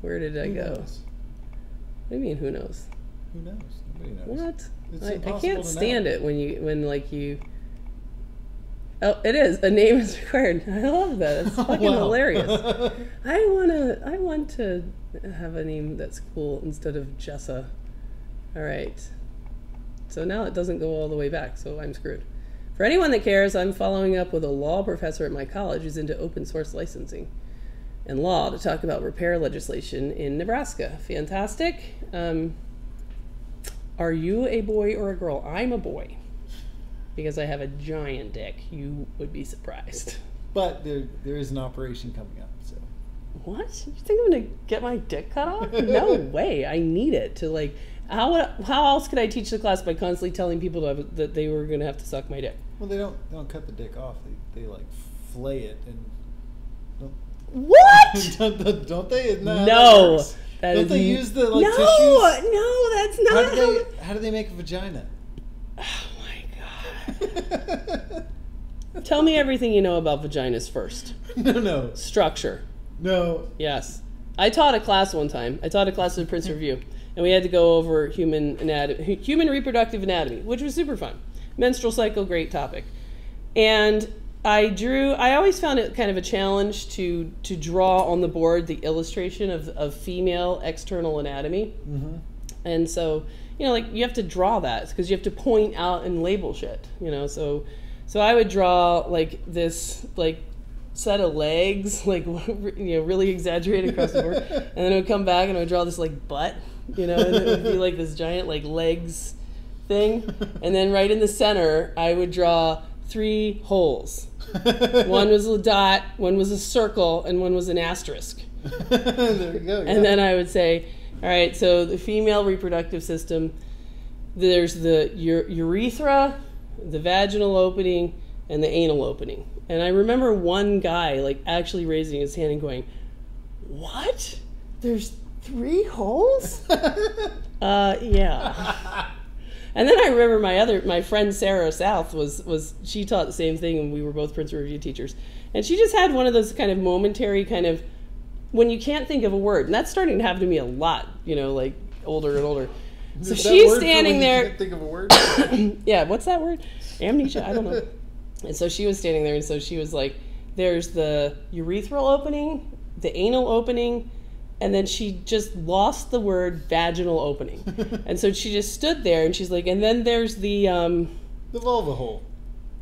Where did I Who go? knows? What do you mean? Who knows? Who knows? Nobody knows. What? I, I can't stand know. it when you when like you. Oh, it is a name is required. I love that. It's fucking Wow. hilarious. I wanna. I want to have a name that's cool instead of Jessa. All right. So now it doesn't go all the way back. So I'm screwed. For anyone that cares, I'm following up with a law professor at my college who's into open source licensing and law to talk about repair legislation in Nebraska. Fantastic. Um, are you a boy or a girl? I'm a boy because I have a giant dick. You would be surprised. but there there is an operation coming up. So What? You think I'm gonna get my dick cut off? No way. I need it to like. How how else could I teach the class by constantly telling people to have, that they were gonna have to suck my dick? well, they don't they don't cut the dick off. They they like flay it and. Don't, What? don't, don't they? How no. That Don't they use the like no, tissues? no, that's How not. do they how do they make a vagina? Tell me everything you know about vaginas first. no, no, Structure. no. Yes. I taught a class one time. I taught a class at Princeton Review, and we had to go over human anatomy, human reproductive anatomy, which was super fun. Menstrual cycle, great topic. And I drew. I always found it kind of a challenge to to draw on the board the illustration of of female external anatomy. Mm-hmm. And so, you know, like you have to draw that because you have to point out and label shit, you know. So, so I would draw like this, like set of legs, like you know, really exaggerated across the board, and then it would come back and I would draw this like butt, you know, and it would be like this giant like legs thing, and then right in the center I would draw three holes. One was a dot, one was a circle, and one was an asterisk. there you go. And then I would say, all right, so the female reproductive system, there's the urethra, the vaginal opening, and the anal opening. And I remember one guy like actually raising his hand and going, "What? There's three holes?" uh, yeah. And then I remember my other my friend Sarah South was was she taught the same thing and we were both Princeton Review teachers. And she just had one of those kind of momentary kind of when you can't think of a word. And that's starting to happen to me a lot, you know, like older and older. So she's standing there can't think of a word. yeah, what's that word? Amnesia? I don't know. And so she was standing there, and so she was like, "There's the urethral opening, the anal opening, and then she just lost the word vaginal opening." and so she just stood there, and she's like, "And then there's the um, the vulva hole.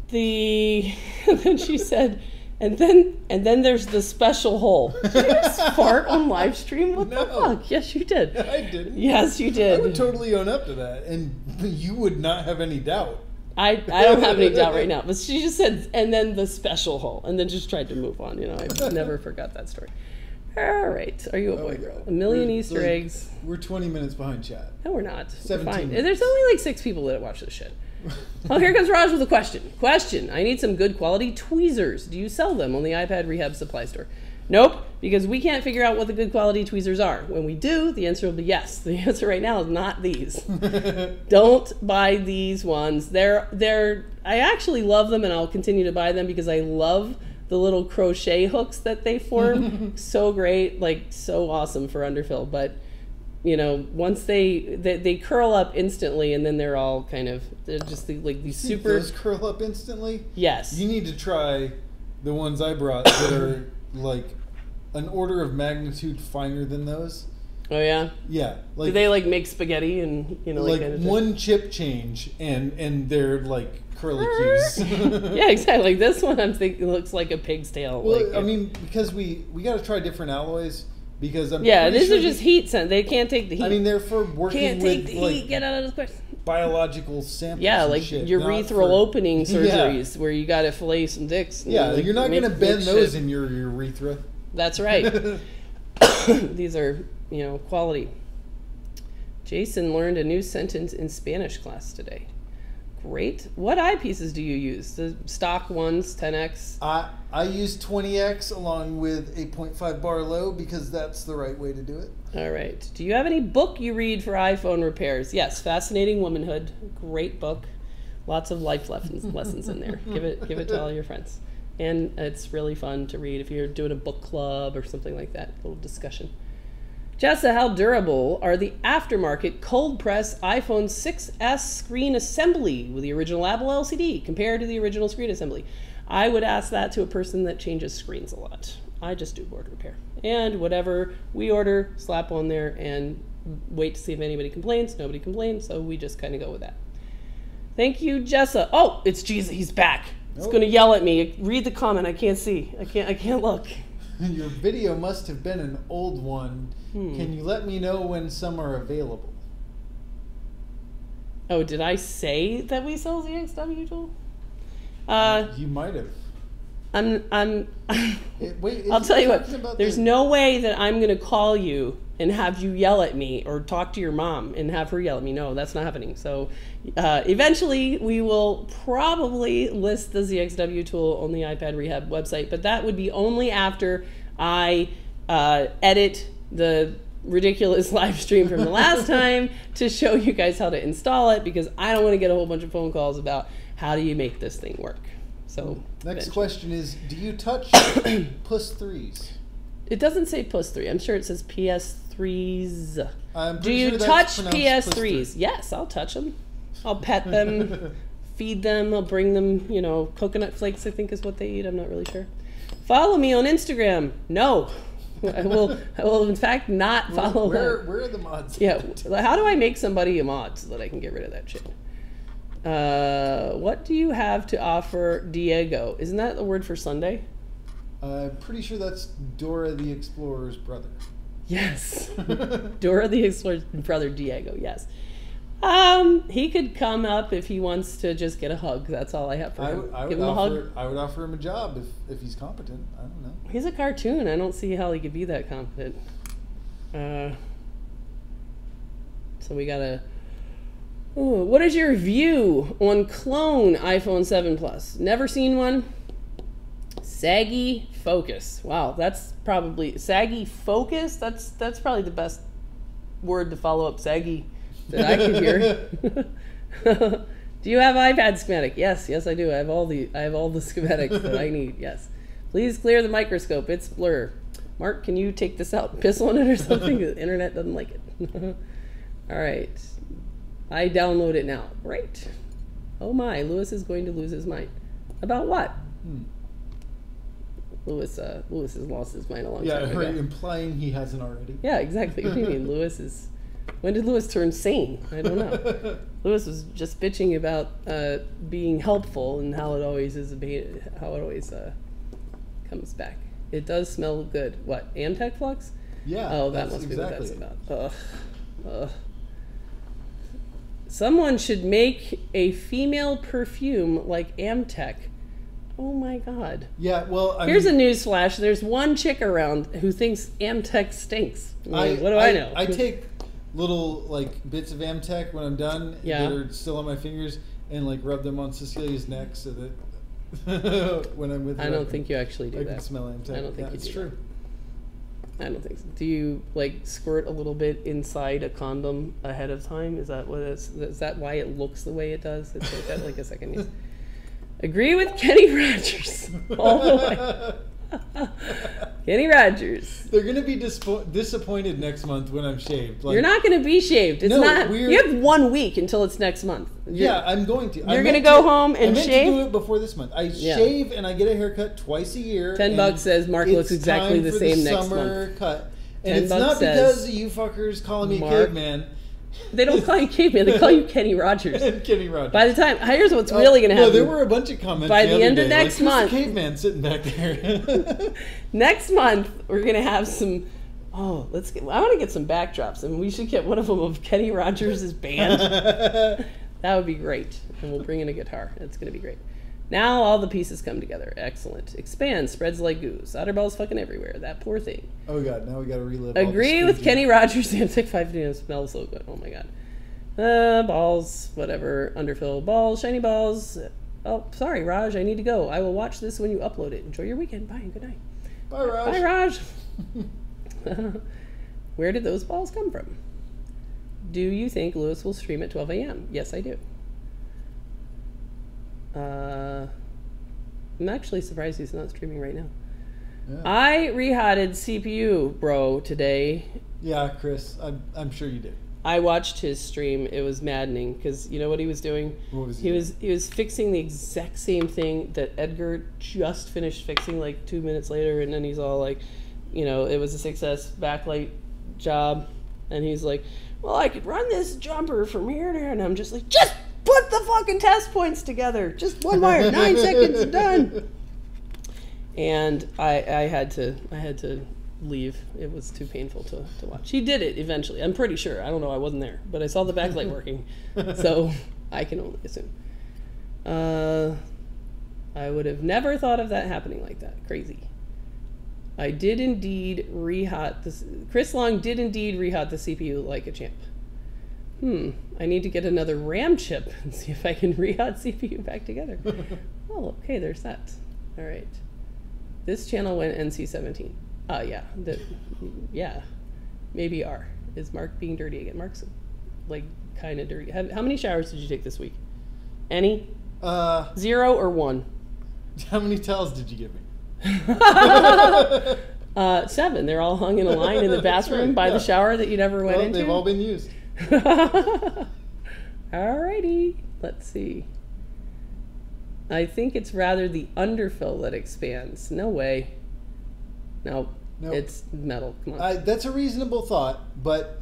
the," and then she said. And then, and then there's the special hole. Did you just fart on live stream? What the fuck? Yes, you did. I didn't. Yes, you did. I would totally own up to that, and you would not have any doubt. I, I don't have any doubt right now, but she just said, and then the special hole, and then just tried to move on. You know, I never forgot that story. All right, are you a Oh boy girl? A million We're Easter like- eggs. We're 20 minutes behind chat. No, we're not. We're 17 fine. minutes. There's only like six people that watch this shit. Oh, here comes Raj with a question. Question: I need some good quality tweezers. Do you sell them on the iPad Rehab Supply Store? Nope, because we can't figure out what the good quality tweezers are. When we do, the answer will be yes. The answer right now is not these. Don't buy these ones. They're they're I actually love them and I'll continue to buy them because I love the little crochet hooks that they form. so great, like so awesome for underfill, but you know, once they, they they curl up instantly and then they're all kind of they're just the, like these super Those curl up instantly. yes. You need to try the ones I brought that are like an order of magnitude finer than those. oh yeah. Yeah, like Do they like make spaghetti and you know like, like kind of one chip change and and they're like curly curlicues. yeah, exactly. Like this one, I'm thinking looks like a pig's tail. Well, like, I mean, because we we got to try different alloys because I'm yeah, these sure are just heat sent. They can't take the heat. I mean, they're for working can't take with the like heat. Get out of this quick. biological samples. Yeah, like shit, urethral for- opening Yeah. surgeries where you got to fillet some dicks. Yeah, you're not gonna bend those shit. in your urethra. That's right. These are, you know, quality. Jason learned a new sentence in Spanish class today. Great. What eyepieces do you use? The stock ones, 10x? I I use 20x along with 8.5 Barlow because that's the right way to do it. All right. Do you have any book you read for iPhone repairs? Yes, Fascinating Womanhood. Great book. Lots of life lessons lessons in there. Give it give it to all your friends. And it's really fun to read if you're doing a book club or something like that. A little discussion. Jessa, how durable are the aftermarket cold press iPhone 6s screen assembly with the original Apple LCD compared to the original screen assembly? I would ask that to a person that changes screens a lot. I just do board repair. And whatever we order, slap on there and wait to see if anybody complains. Nobody complains, so we just kind of go with that. Thank you, Jessa. Oh, it's Jesus. He's back. He's going to yell at me. Read the comment. I can't see. I can't I can't look. Your video must have been an old one. Hmm. Can you let me know when some are available? Oh, did I say that we sell ZXW tool? Uh, You might have. I'm, I'm, It- wait, I'll tell you what, there's the- no way that I'm going to call you and have you yell at me or talk to your mom and have her yell at me. No, that's not happening. So uh, eventually we will probably list the ZXW tool on the iPad Rehab website, but that would be only after I uh, edit the ridiculous live stream from the last time to show you guys how to install it because I don't want to get a whole bunch of phone calls about how do you make this thing work. So Next eventually. question is: Do you touch plus threes? It doesn't say plus three. I'm sure it says PS3s. Do you sure touch that's pronounced plus PS3s? Yes, I'll touch them. I'll pet them, feed them. I'll bring them, you know, coconut flakes, I think is what they eat. I'm not really sure. Follow me on Instagram. No. I will, I will in fact, not follow Where, them. where are the mods? Yeah, how do I make somebody a mod so that I can get rid of that shit? Uh, what do you have to offer Diego? Isn't that the word for Sunday? I'm pretty sure that's Dora the Explorer's brother. Yes. Dora the Explorer's brother Diego, yes. Um, he could come up if he wants to just get a hug. That's all I have for him. would- I Give would him a hug. offer. I would offer him a job if, if he's competent. I don't know. He's a cartoon. I don't see how he could be that competent. Uh, so we gotta. Ooh, what is your view on clone iPhone 7 Plus? Never seen one. Saggy focus. Wow, that's probably saggy focus. That's that's probably the best word to follow up saggy that I could hear. do you have iPad schematic? Yes, yes I do. I have all the I have all the schematics that I need. Yes. Please clear the microscope. It's blur. Mark, can you take this out and piss on it or something? the internet doesn't like it. all right. I download it now. Great. Oh my, Louis is going to lose his mind. About what? Hmm. Louis uh Louis has lost his mind a long Yeah, time ago. implying he hasn't already. Yeah, exactly. What do you mean? Louis is. When did Louis turn sane? I don't know. Louis was just bitching about uh, being helpful and how it always is how it always uh, comes back. It does smell good. What Amtech Flux? yeah. Oh, that must exactly be what that's about. Ugh. Ugh. Someone should make a female perfume like Amtech. Oh my god. Yeah. Well, I Here's mean, a news flash. There's one chick around who thinks Amtech stinks. I I, what do I, know? I take little like bits of Amtech when I'm done Yeah. that are still on my fingers and like rub them on Cecilia's neck so that when I'm with her, I I don't think you actually do I that. can smell Amtech. I don't think yeah, it's true. I don't think so. Do you like squirt a little bit inside a condom ahead of time? Is that what it's, is that why it looks the way it does? It's like that like a second use. Agree with Kenny Rogers all the way. Kenny Rogers. They're gonna be dispo- disappointed next month when I'm shaved. Like, You're not going to be shaved. It's No, not. we're- You have one week until it's next month. You're- Yeah, I'm going to. You're gonna go to- home and I shave? to do it before this month. I Yeah. shave and I get a haircut twice a year. Ten bucks says Mark looks exactly the same next summer month. cut. And 10 it's not says because you fuckers calling me Mark- a caveman They don't call you caveman. They call you Kenny Rogers. and Kenny Rogers. By the time, here's what's Uh, really going to happen. No, there were a bunch of comments By the, the end of day, like, next "Who's the month- caveman sitting back there. Next month, we're gonna have some. Oh, let's get. I want to get some backdrops, and we should get one of them of Kenny Rogers' band. that would be great, and we'll bring in a guitar. It's gonna be great. Now all the pieces come together. Excellent. Expand, spreads like goose. Otterballs fucking everywhere. That poor thing. oh god, now we got to relive. Agree with Kenny Rogers. Samtec 5 smells so good. Oh my god. Uh, balls, whatever. Underfill balls, shiny balls. Oh, sorry, Raj. I need to go. I will watch this when you upload it. Enjoy your weekend. Bye and good night. Bye, Raj. Bye, Raj. Where did those balls come from? Do you think Louis will stream at 12 a.m.? Yes, I do. Uh, I'm actually surprised he's not streaming right now. Yeah. I rehotted CPU, bro, today. yeah, Chris, I'm, I'm sure you did. I watched his stream. It was maddening because you know what he was doing. What was he he doing? was he was fixing the exact same thing that Edgar just finished fixing like two minutes later, and then he's all like, you know, it was a success backlight job, and he's like, well, I could run this jumper from here to here, and I'm just like, just put the fucking test points together, just one wire, nine seconds, done. And I I had to I had to leave. It was too painful to, to watch. He did it eventually. I'm pretty sure. I don't know. I wasn't there, but I saw the backlight working, so I can only assume. Uh, I would have never thought of that happening like that. Crazy. I did indeed rehot this. Chris Long did indeed rehot the CPU like a champ. Hmm. I need to get another RAM chip and see if I can rehot CPU back together. oh, okay. There's that. All right. This channel went NC17. Uh, yeah. The, yeah. Maybe R. Is Mark being dirty again? Mark's like kind of dirty. How, how many showers did you take this week? Any? Uh, Zero or one? how many towels did you give me? Uh, seven. They're all hung in a line in the bathroom right, by yeah. the shower that you never went Well, into. they've all been used. Alrighty. Let's see. I think it's rather the underfill that expands. No way. No. Nope. It's metal. Come on. I, that's a reasonable thought, but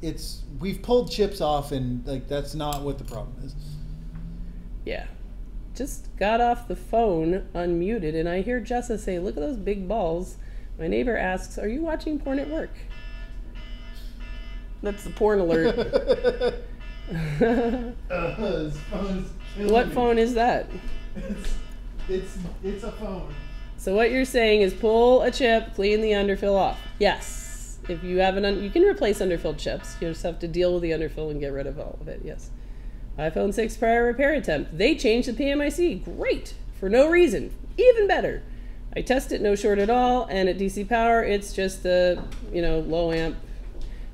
it's we've pulled chips off, and like that's not what the problem is. Yeah. Just got off the phone, unmuted, and I hear Jessa say, Look at those big balls. My neighbor asks, Are you watching porn at work? That's the porn alert. Uh, killing what me. phone is that? It's, it's it's a phone. So what you're saying is pull a chip, clean the underfill off. Yes. If you have an, un- you can replace underfilled chips. You just have to deal with the underfill and get rid of all of it. Yes. iPhone 6 prior repair attempt. They changed the PMIC. Great. For no reason. Even better. I test it no short at all, and at DC Power, it's just the you know low amp.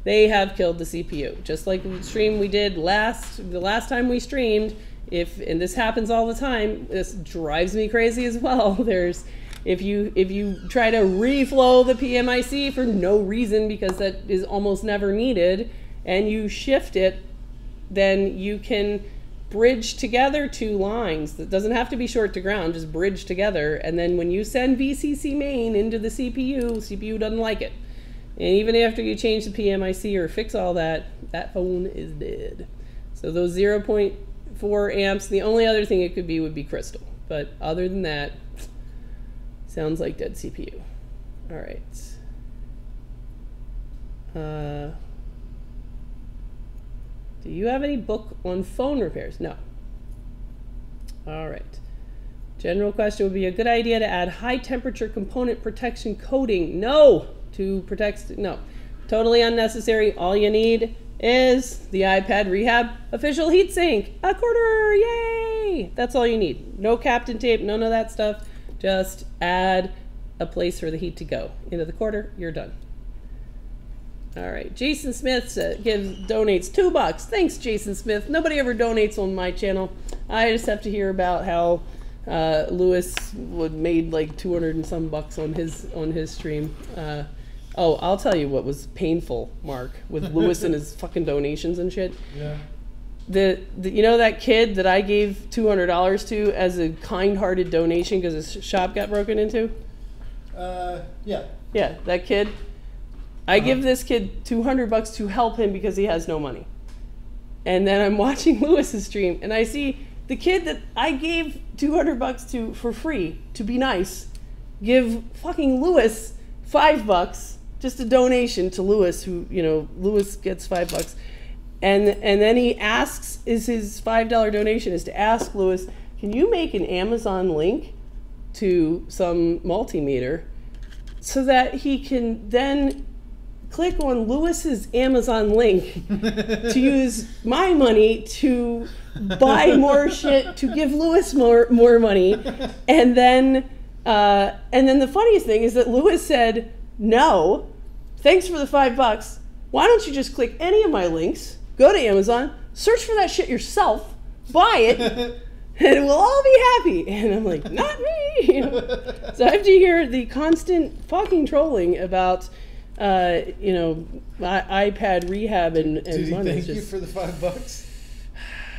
They have killed the CPU, just like the stream we did last the last time we streamed. If and this happens all the time, this drives me crazy as well. There's if you if you try to reflow the PMIC for no reason because that is almost never needed, and you shift it then you can bridge together two lines. That doesn't have to be short to ground, just bridge together. And then when you send VCC main into the CPU, CPU doesn't like it. And even after you change the PMIC or fix all that, that phone is dead. So those 0.4 amps, the only other thing it could be would be crystal. But other than that, sounds like dead CPU. All right. Uh, do you have any book on phone repairs? No. All right. General question would be a good idea to add high temperature component protection coating. No, to protect, no. Totally unnecessary. All you need is the iPad Rehab official heatsink. A quarter, yay! That's all you need. No Kapton tape, none of that stuff. Just add a place for the heat to go. Into the quarter, you're done. All right, Jason Smith gives donates two bucks. Thanks, Jason Smith. Nobody ever donates on my channel. I just have to hear about how uh, Louis would made like two hundred and some bucks on his on his stream. Uh, oh, I'll tell you what was painful, Mark, with Louis and his fucking donations and shit. Yeah. The, the you know that kid that I gave two hundred dollars to as a kind-hearted donation because his shop got broken into. Uh, yeah. Yeah, that kid. I Uh-huh. give this kid 200 bucks to help him because he has no money. And then I'm watching Louis's stream and I see the kid that I gave 200 bucks to for free to be nice give fucking Louis 5 bucks just a donation to Louis who, you know, Louis gets 5 bucks. And and then he asks is his $5 donation is to ask Louis, "Can you make an Amazon link to some multimeter so that he can then click on Louis's Amazon link to use my money to buy more shit to give Louis more more money, and then uh, and then the funniest thing is that Louis said no, thanks for the five bucks. Why don't you just click any of my links, go to Amazon, search for that shit yourself, buy it, and we'll all be happy. And I'm like, not me. You know? So I have to hear the constant fucking trolling about, uh, you know, iPad rehab and, and Did he money. thank you for the five bucks?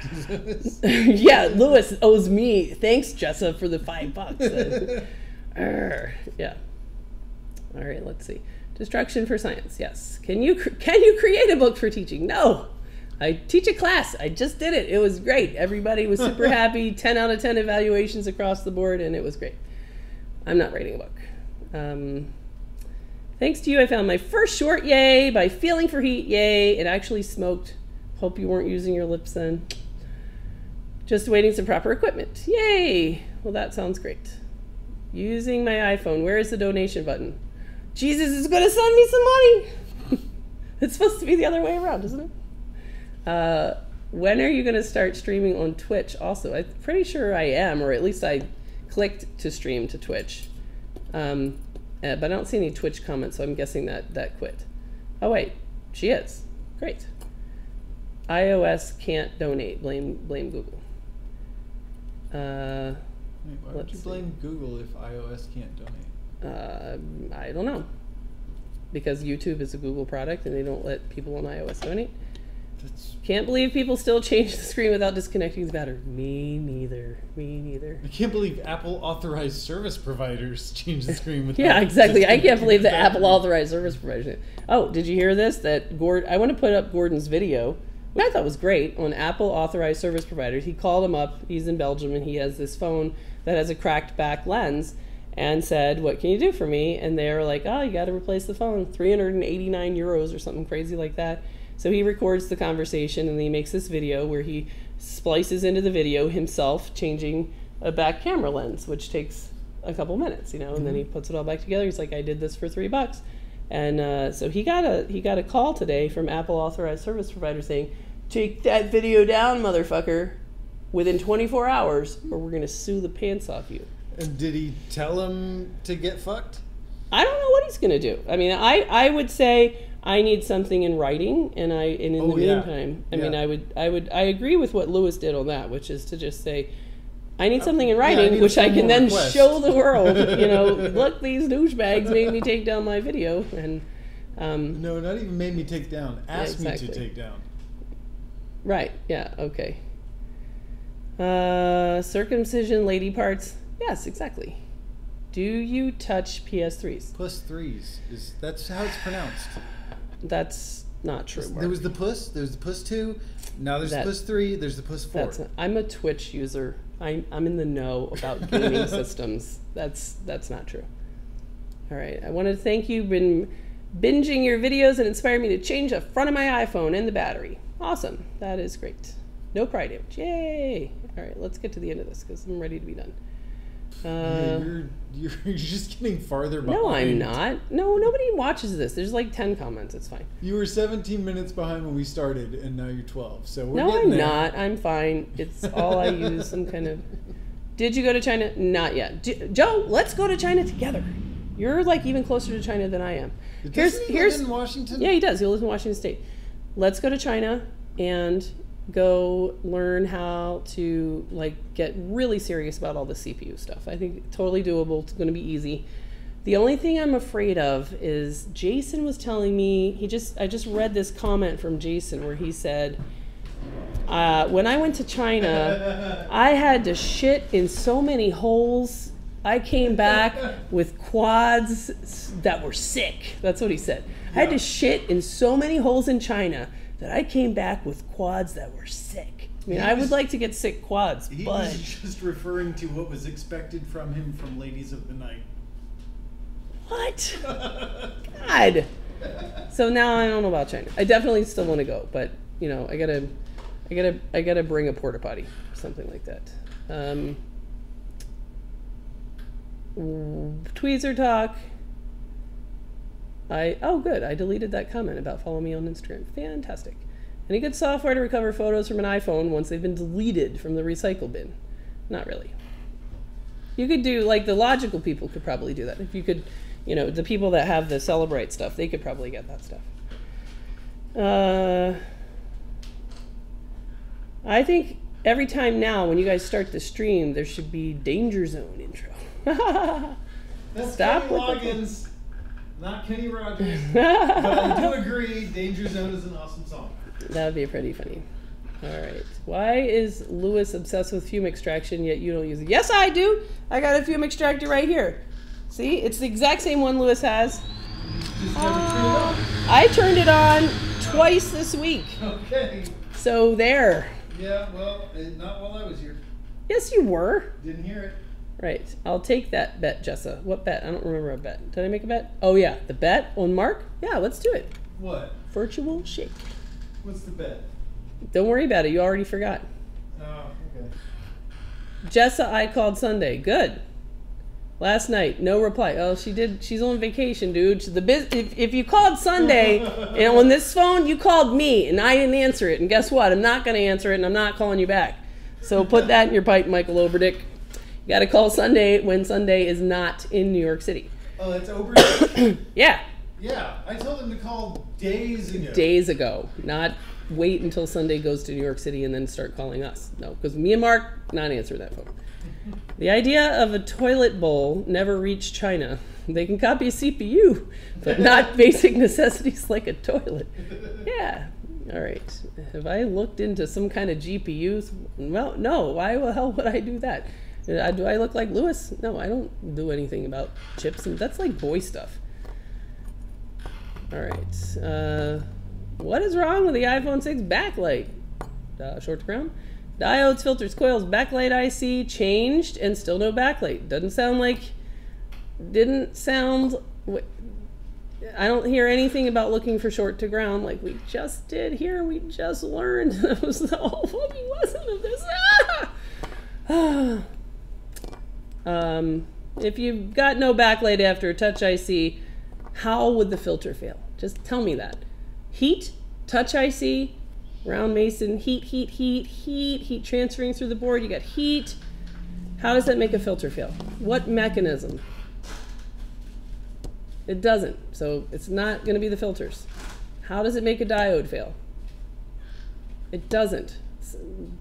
yeah, Louis owes me. Thanks, Jessa, for the five bucks. Uh, yeah. All right, let's see. Destruction for science. Yes. Can you can you create a book for teaching? No. I teach a class. I just did it. It was great. Everybody was super happy. 10 out of 10 evaluations across the board, and it was great. I'm not writing a book. Um, thanks to you, I found my first short. Yay! By Feeling for Heat. Yay! It actually smoked. Hope you weren't using your lips then. Just waiting some proper equipment. Yay! Well, that sounds great. Using my iPhone. Where is the donation button? Jesus is going to send me some money. it's supposed to be the other way around, isn't it? Uh, when are you going to start streaming on Twitch? Also, I'm pretty sure I am, or at least I clicked to stream to Twitch. Um, uh, but I don't see any Twitch comments, so I'm guessing that that quit. Oh wait, she is. Great. iOS can't donate. Blame blame Google. Uh, Wait, why would you see. blame Google if iOS can't donate? Uh, I don't know. Because YouTube is a Google product and they don't let people on iOS donate. That's Can't believe people still change the screen without disconnecting the battery. Me neither. Me neither. I can't believe Apple authorized service providers change the screen with Yeah, exactly. I can't believe that Apple authorized service providers. Oh, did you hear this? That Gord, I want to put up Gordon's video, which I thought was great on Apple authorized service providers. He called him up. He's in Belgium and he has this phone that has a cracked back lens, and said, "What can you do for me?" And they were like, "Oh, you got to replace the phone, 389 euros or something crazy like that." So he records the conversation and he makes this video where he splices into the video himself changing a back camera lens, which takes a couple minutes, you know, and then he puts it all back together. He's like, I did this for three bucks. And uh, so he got a he got a call today from Apple authorized service provider saying, "Take that video down, motherfucker, within 24 hours, or we're gonna sue the pants off you." And did he tell him to get fucked? I don't know what he's gonna do. I mean, I I would say I need something in writing, and I and in Oh, the yeah. meantime, I mean, I would I would I agree with what Louis did on that, which is to just say. I need something in yeah, I writing, which I can then request. show the world. You know, look, these douchebags made me take down my video, and um, No, not even made me take down. Asked me exactly. to take down. Right. Yeah. Okay. Uh, circumcision lady parts. Yes, exactly. Do you touch PS3s? Plus threes is that's how it's pronounced. That's not true. There was the puss. There's the puss two. Now there's That- the puss three. There's the puss four. That's. I'm a Twitch user. I'm I'm in the know about gaming systems. That's that's not true. All right. I want to thank you. Been binging your videos and inspired me to change the front of my iPhone and the battery. Awesome. That is great. No pride damage. Yay. All right. Let's get to the end of this because I'm ready to be done. Uh, you're, you're you're just getting farther behind. no, I'm not. No, nobody watches this. There's like 10 comments. It's fine. You were 17 minutes behind when we started, and now you're 12. So we're no, I'm there. not. I'm fine. It's all I use. Some kind of. Did you go to China? Not yet. D- Joe, let's go to China together. You're like even closer to China than I am. Doesn't he here's in Washington. yeah, he does. He lives in Washington State. Let's go to China and go learn how to like get really serious about all the CPU stuff. I think totally doable. It's going to be easy. The only thing I'm afraid of is Jason was telling me he just I just read this comment from Jason where he said uh, when I went to China, I had to shit in so many holes. I came back with quads that were sick. That's what he said. I had to shit in so many holes in China that I came back with quads that were sick. I mean, He I would was- like to get sick quads, He but was just referring to what was expected from him from Ladies of the Night. what? God. So now I don't know about China. I definitely still want to go, but you know, I gotta, I gotta, I gotta bring a porta potty, something like that. Um, Tweezer talk. I oh good. I deleted that comment about follow me on Instagram. Fantastic. Any good software to recover photos from an iPhone once they've been deleted from the recycle bin? Not really. You could do like the logical people could probably do that. If you could, you know, the people that have the Cellebrite stuff, they could probably get that stuff. Uh, I think every time now when you guys start the stream, there should be danger zone intro. That's Stop with the- not Kenny Rogers. but I do agree, Danger Zone is an awesome song. that would be pretty funny. All right. Why is Louis obsessed with fume extraction yet you don't use it? Yes, I do. I got a fume extractor right here. See, it's the exact same one Louis has. Just never turn it ah, I turned it on twice this week. Okay. So there. Yeah, well, not while I was here. Yes, you were. Didn't hear it. Right. I'll take that bet, Jessa. What bet? I don't remember a bet. Did I make a bet? Oh yeah, the bet on Mark. Yeah, let's do it. What? Virtual shake. What's the bet? Don't worry about it. You already forgot. Oh, okay. Jessa, I called Sunday. Good. Last night, no reply. Oh, she did. She's on vacation, dude. The biz, if, if you called Sunday and on this phone, you called me and I didn't answer it. And guess what? I'm not going to answer it and I'm not calling you back. So put that in your pipe, Michael Oberdick. Got to call Sunday when Sunday is not in New York City. Oh, that's over. Yeah, yeah, I told them to call days ago. days ago, not wait until Sunday goes to New York City and then start calling us. No, because me and Mark not answer that phone. The idea of a toilet bowl never reached China. They can copy a CPU, but not basic necessities like a toilet. Yeah. All right. Have I looked into some kind of GPUs? Well, no. Why the hell would I do that? Uh, Do I look like Louis? No, I don't do anything about chips, and that's like boy stuff. All right. Uh, what is wrong with the iPhone 6 backlight? Uh, short to ground. Diodes, filters, coils, backlight IC changed and still no backlight. Doesn't sound like. Didn't sound. I don't hear anything about looking for short to ground like we just did here. We just learned that was the whole fucking lesson of this. Ah! Um, if you've got no backlight after a touch IC, how would the filter fail? Just tell me that. Heat, touch IC, round mason, heat, heat, heat, heat, heat transferring through the board. You got heat. How does that make a filter fail? What mechanism? It doesn't. So it's not going to be the filters. How does it make a diode fail? It doesn't.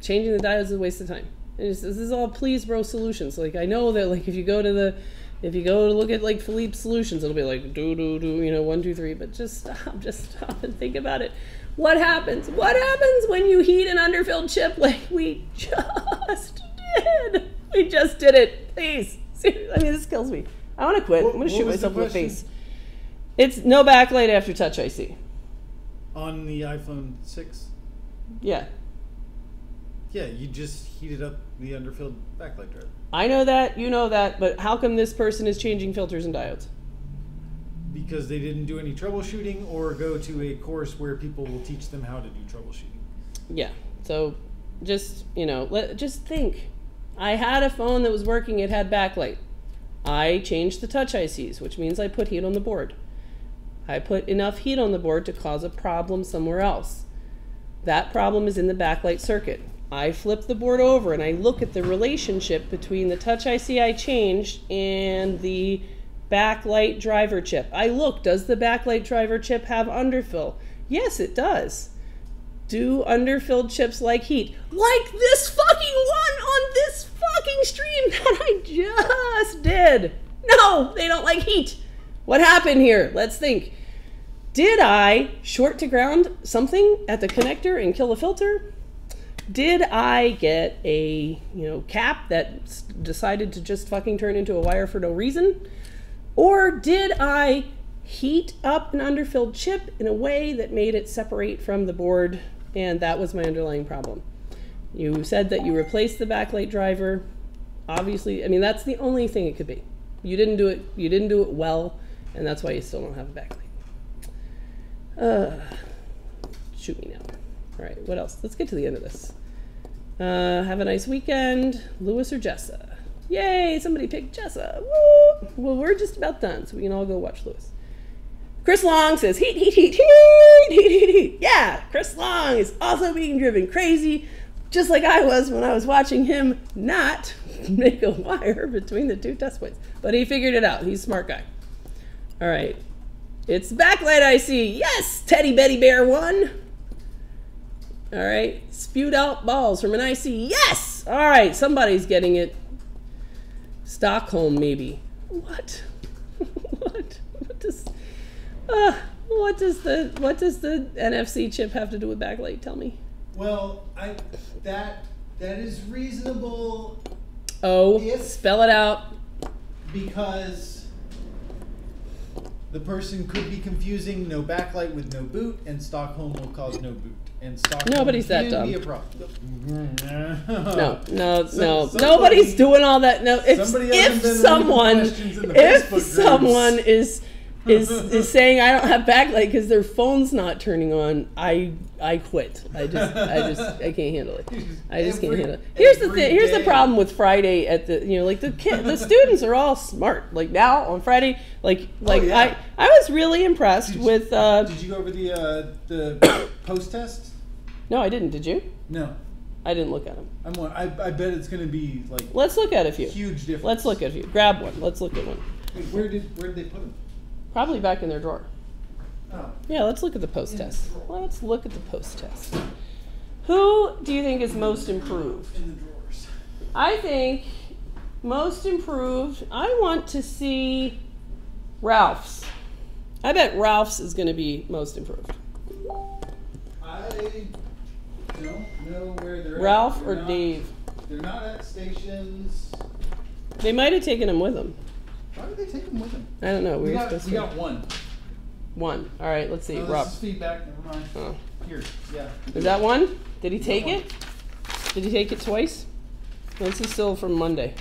Changing the diodes is a waste of time. And it's- this is all please bro solutions. Like I know that like if you go to the if you go to look at like Philippe solutions, it'll be like do do do, you know, one, two, three. But just stop, just stop and think about it. What happens? What happens when you heat an underfilled chip like we just did? We just did it. Please. Seriously, I mean this kills me. I want to quit. What- I'm gonna shoot myself in the face. It's no backlight after touch IC. On the iPhone 6. Yeah. Yeah, you just heated up the underfilled backlight drive. I know that, you know that, but how come this person is changing filters and diodes? Because they didn't do any troubleshooting or go to a course where people will teach them how to do troubleshooting. Yeah. So just, you know, let just think. I had a phone that was working, it had backlight. I changed the touch ICs, which means I put heat on the board. I put enough heat on the board to cause a problem somewhere else. That problem is in the backlight circuit. I flip the board over and I look at the relationship between the touch IC I changed and the backlight driver chip. I look, does the backlight driver chip have underfill? Yes, it does. Do underfilled chips like heat? Like this fucking one on this fucking stream that I just did. No, they don't like heat. What happened here? Let's think. Did I short to ground something at the connector and kill a filter? Did I get a, you know, cap that decided to just fucking turn into a wire for no reason? Or did I heat up an underfilled chip in a way that made it separate from the board and that was my underlying problem? You said that you replaced the backlight driver. Obviously, I mean that's the only thing it could be. You didn't do it you didn't do it well and that's why you still don't have a backlight. Uh, shoot me now. All right, what else? Let's get to the end of this. Uh, have a nice weekend, Louis or Jessa. Yay! Somebody picked Jessa. Woo! Well, we're just about done, so we can all go watch Louis. Chris Long says heat, heat, heat, heat, heat, heat, heat. Yeah, Chris Long is also being driven crazy, just like I was when I was watching him not make a wire between the two test points. But he figured it out. He's a smart guy. All right. It's backlight IC. Yes, Teddy Betty Bear won. All right. Spewed out balls from an IC. Yes. All right. Somebody's getting it. Stockholm, maybe. What? what? What does? Uh, what does the what does the NFC chip have to do with backlight? Tell me. Well, I that that is reasonable Oh, If- spell it out. because the person could be confusing no backlight with no boot, and Stockholm will cause no boot. And Stockholm Nobody's that can be dumb. a problem. No, no, So- no. somebody- Nobody's doing all that. No, if Somebody if hasn't been reading someone questions in the if Facebook groups. someone is is is saying I don't have backlight because their phone's not turning on, I I quit. I just I just I can't handle it. I just can't Every- handle it. Here's the every thing. Here's the day. problem with Friday at the you know like the kid the students are all smart. Like now on Friday, like like Oh, yeah. I I was really impressed Did you- with. uh Did you go over the uh, the post test? No, I didn't. Did you? No, I didn't look at them. I'm. one- I, I bet it's going to be like Let's look at a few. huge difference. Let's look at a few. Grab one. Let's look at one. Wait, where did where did they put them? Probably back in their drawer. Oh, Yeah, let's look at the post test. Let's look at the post test. Who do you think is most improved? in the drawers. I think most improved. I want to see Ralph's. I bet Ralph's is going to be most improved. I don't know where they're. at. Ralph They're or not- Dave? They're not at stations. They might have taken him with them. Why did they take them with them? I don't know. We, We were got, supposed we to. got one. One. All right. Let's see. Oh, this Rob. is feedback. Never mind. Oh. Here, yeah. Is that one? Did he take it? Did he take it twice? This is still from Monday.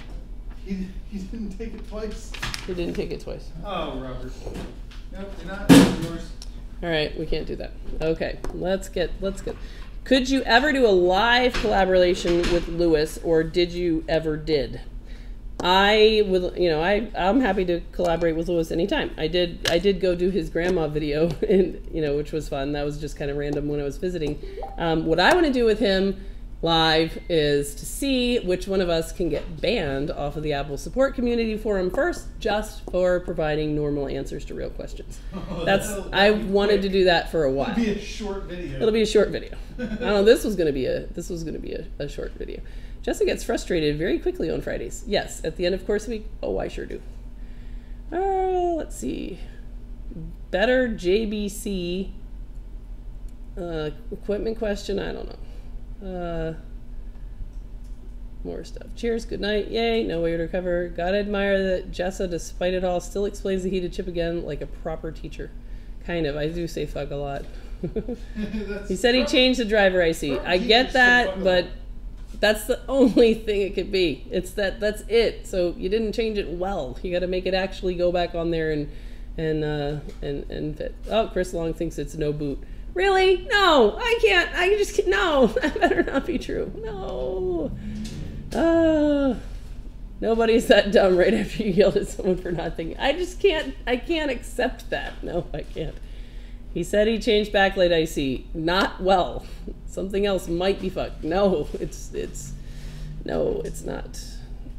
He, he didn't take it twice. He didn't take it twice. Oh, Robert. Nope, they're not yours. All right, we can't do that. Okay, let's get let's get. Could you ever do a live collaboration with Louis, or did you ever did? I would, you know, I I'm happy to collaborate with Louis anytime. I did I did go do his grandma video, and you know, which was fun. That was just kind of random when I was visiting. Um, what I want to do with him live is to see which one of us can get banned off of the Apple Support Community Forum first, just for providing normal answers to real questions. That's I wanted to do that for a while. It'll be a short video. It'll be a short video. I don't know. This was gonna be a this was gonna be a, a short video. Jessica gets frustrated very quickly on Fridays. Yes, at the end of course week. Oh, I sure do. Uh, let's see. Better JBC uh, equipment question. I don't know. Uh, more stuff. Cheers. Good night. Yay. No way to recover. Gotta admire that Jessa, despite it all, still explains the heated chip again like a proper teacher. Kind of. I do say fuck a lot. He said he changed the driver IC. proper I get that, but that's the only thing it could be. It's that that's it. So you didn't change it well. You got to make it actually go back on there and and uh, and and fit. Oh, Chris Long thinks it's no boot. Really? No, I can't. I just can't. No, that better not be true. No. Uh, nobody's that dumb right after you yelled at someone for not thinking. I just can't. I can't accept that. No, I can't. He said he changed backlight IC. Not well. Something else might be fucked. No, it's it's no, it's not.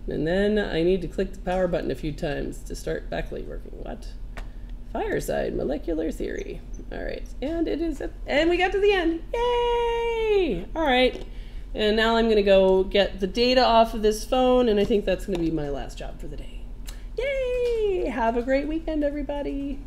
And then I need to click the power button a few times to start backlight working. What? Fireside molecular theory. All right, and it is, and we got to the end. Yay! All right, and now I'm gonna go get the data off of this phone, and I think that's gonna be my last job for the day. Yay! Have a great weekend, everybody.